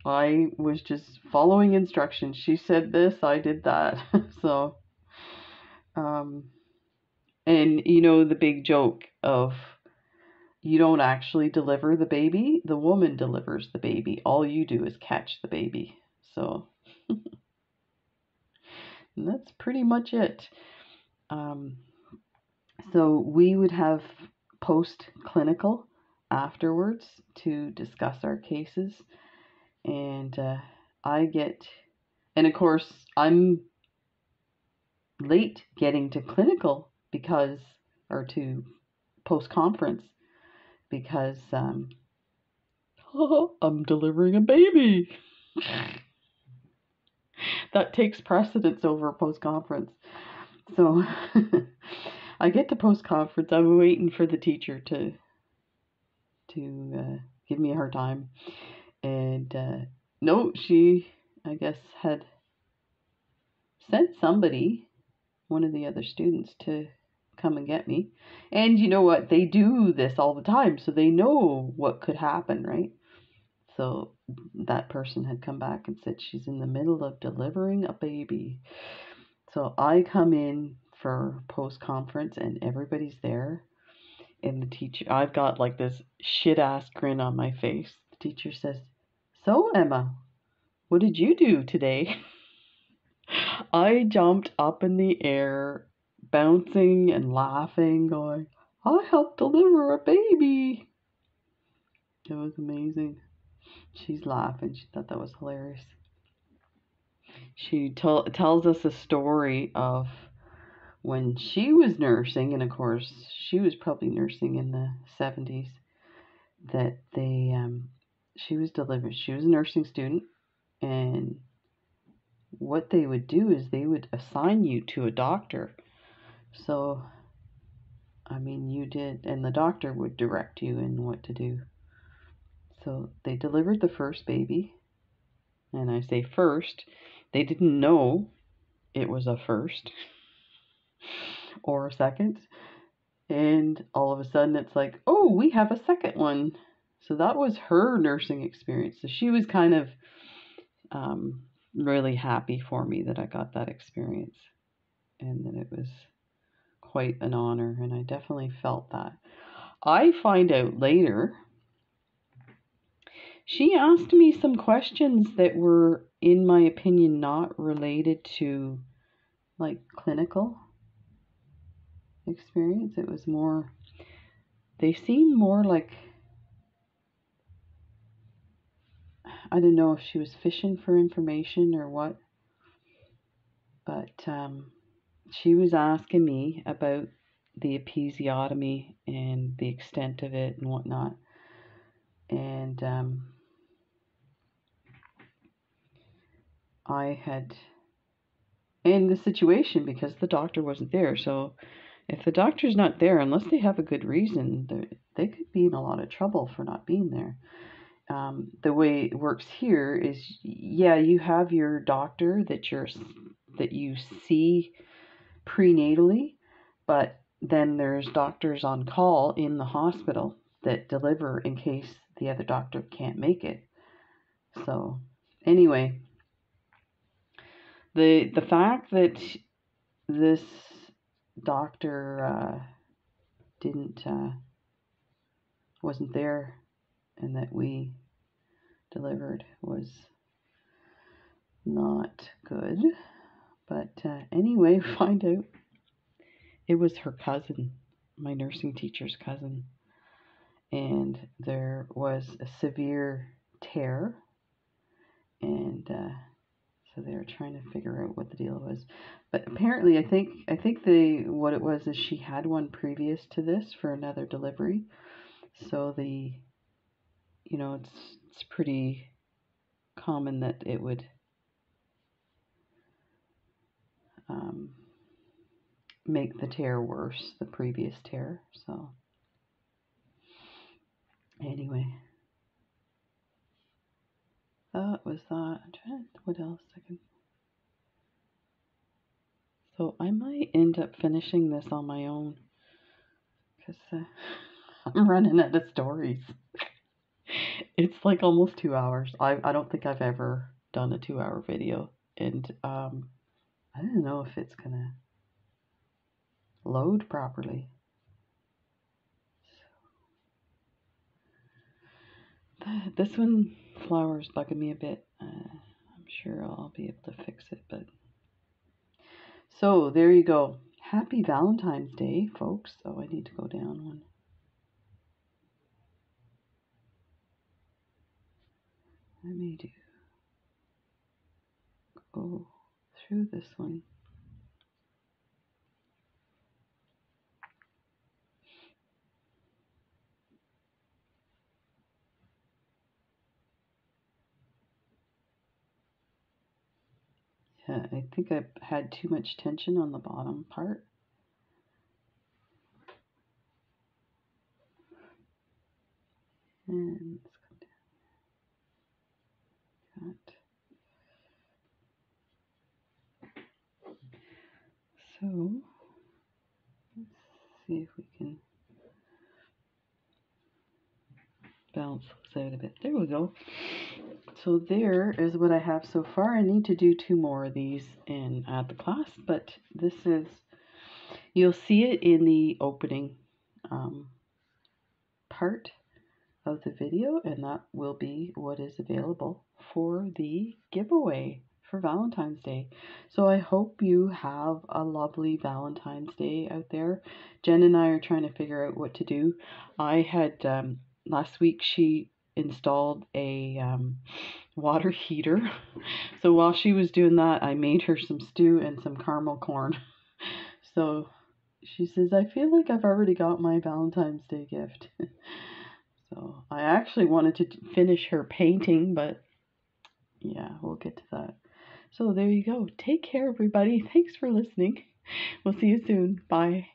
I was just following instructions. She said this, I did that. [LAUGHS] so um and you know the big joke of you don't actually deliver the baby, the woman delivers the baby. All you do is catch the baby. So [LAUGHS] that's pretty much it. Um, so we would have post clinical afterwards to discuss our cases. And uh, I get, and of course, I'm late getting to clinical because, or to post conference because um, [LAUGHS] I'm delivering a baby. [LAUGHS] [LAUGHS] that takes precedence over post conference. So [LAUGHS] I get to post conference. I'm waiting for the teacher to to uh, give me hard time, and uh, no, she I guess had sent somebody, one of the other students, to come and get me. And you know what? They do this all the time, so they know what could happen, right? So that person had come back and said she's in the middle of delivering a baby. So I come in for post conference and everybody's there. And the teacher, I've got like this shit ass grin on my face. The teacher says, So, Emma, what did you do today? [LAUGHS] I jumped up in the air bouncing and laughing, going, I helped deliver a baby. It was amazing. She's laughing. She thought that was hilarious. She t- tells us a story of when she was nursing, and of course, she was probably nursing in the 70s, that they, um, she was delivered. She was a nursing student, and what they would do is they would assign you to a doctor so, I mean, you did, and the doctor would direct you in what to do. So they delivered the first baby, and I say first, they didn't know it was a first [LAUGHS] or a second. And all of a sudden, it's like, oh, we have a second one. So that was her nursing experience. So she was kind of um, really happy for me that I got that experience and that it was quite an honor, and I definitely felt that. I find out later she asked me some questions that were, in my opinion, not related to like clinical experience. It was more, they seemed more like, I don't know if she was fishing for information or what, but um, she was asking me about the episiotomy and the extent of it and whatnot. And um, I had, in the situation, because the doctor wasn't there. So if the doctor's not there, unless they have a good reason, they could be in a lot of trouble for not being there. Um, the way it works here is, yeah, you have your doctor that you're that you see prenatally, but then there's doctors on call in the hospital that deliver in case the other doctor can't make it. So, anyway, the the fact that this doctor uh, didn't uh, wasn't there and that we delivered was not good But uh, anyway, [LAUGHS] find out it was her cousin, my nursing teacher's cousin. And there was a severe tear. And uh, so they were trying to figure out what the deal was. But apparently, I think I think the what it was is she had one previous to this for another delivery. So the, you know, it's it's pretty common that it would um, make the tear worse, the previous tear. So anyway, that was that. I'm trying to, what else I can. So I might end up finishing this on my own because uh, [LAUGHS] I'm running out of stories. it's like almost two hours. I I don't think I've ever done a two hour video, and um, I don't know if it's gonna load properly. So, this one flower's bugging me a bit. Uh, I'm sure I'll be able to fix it, but so there you go. Happy Valentine's Day, folks. Oh, I need to go down one. I may do go through this one. Uh, I think I had too much tension on the bottom part. And let's come down. So let's see if we can balance this out a bit. There we go. So there is what I have so far. I need to do two more of these and add the clasp, but this is, you'll see it in the opening um, part of the video, and that will be what is available for the giveaway for Valentine's Day. So I hope you have a lovely Valentine's Day out there. Jen and I are trying to figure out what to do. I had um, last week she installed a um, water heater. [LAUGHS] So while she was doing that, I made her some stew and some caramel corn. [LAUGHS] So she says, I feel like I've already got my Valentine's Day gift. [LAUGHS] so I actually wanted to finish her painting, but yeah, we'll get to that. So there you go. Take care, everybody. Thanks for listening. We'll see you soon. Bye.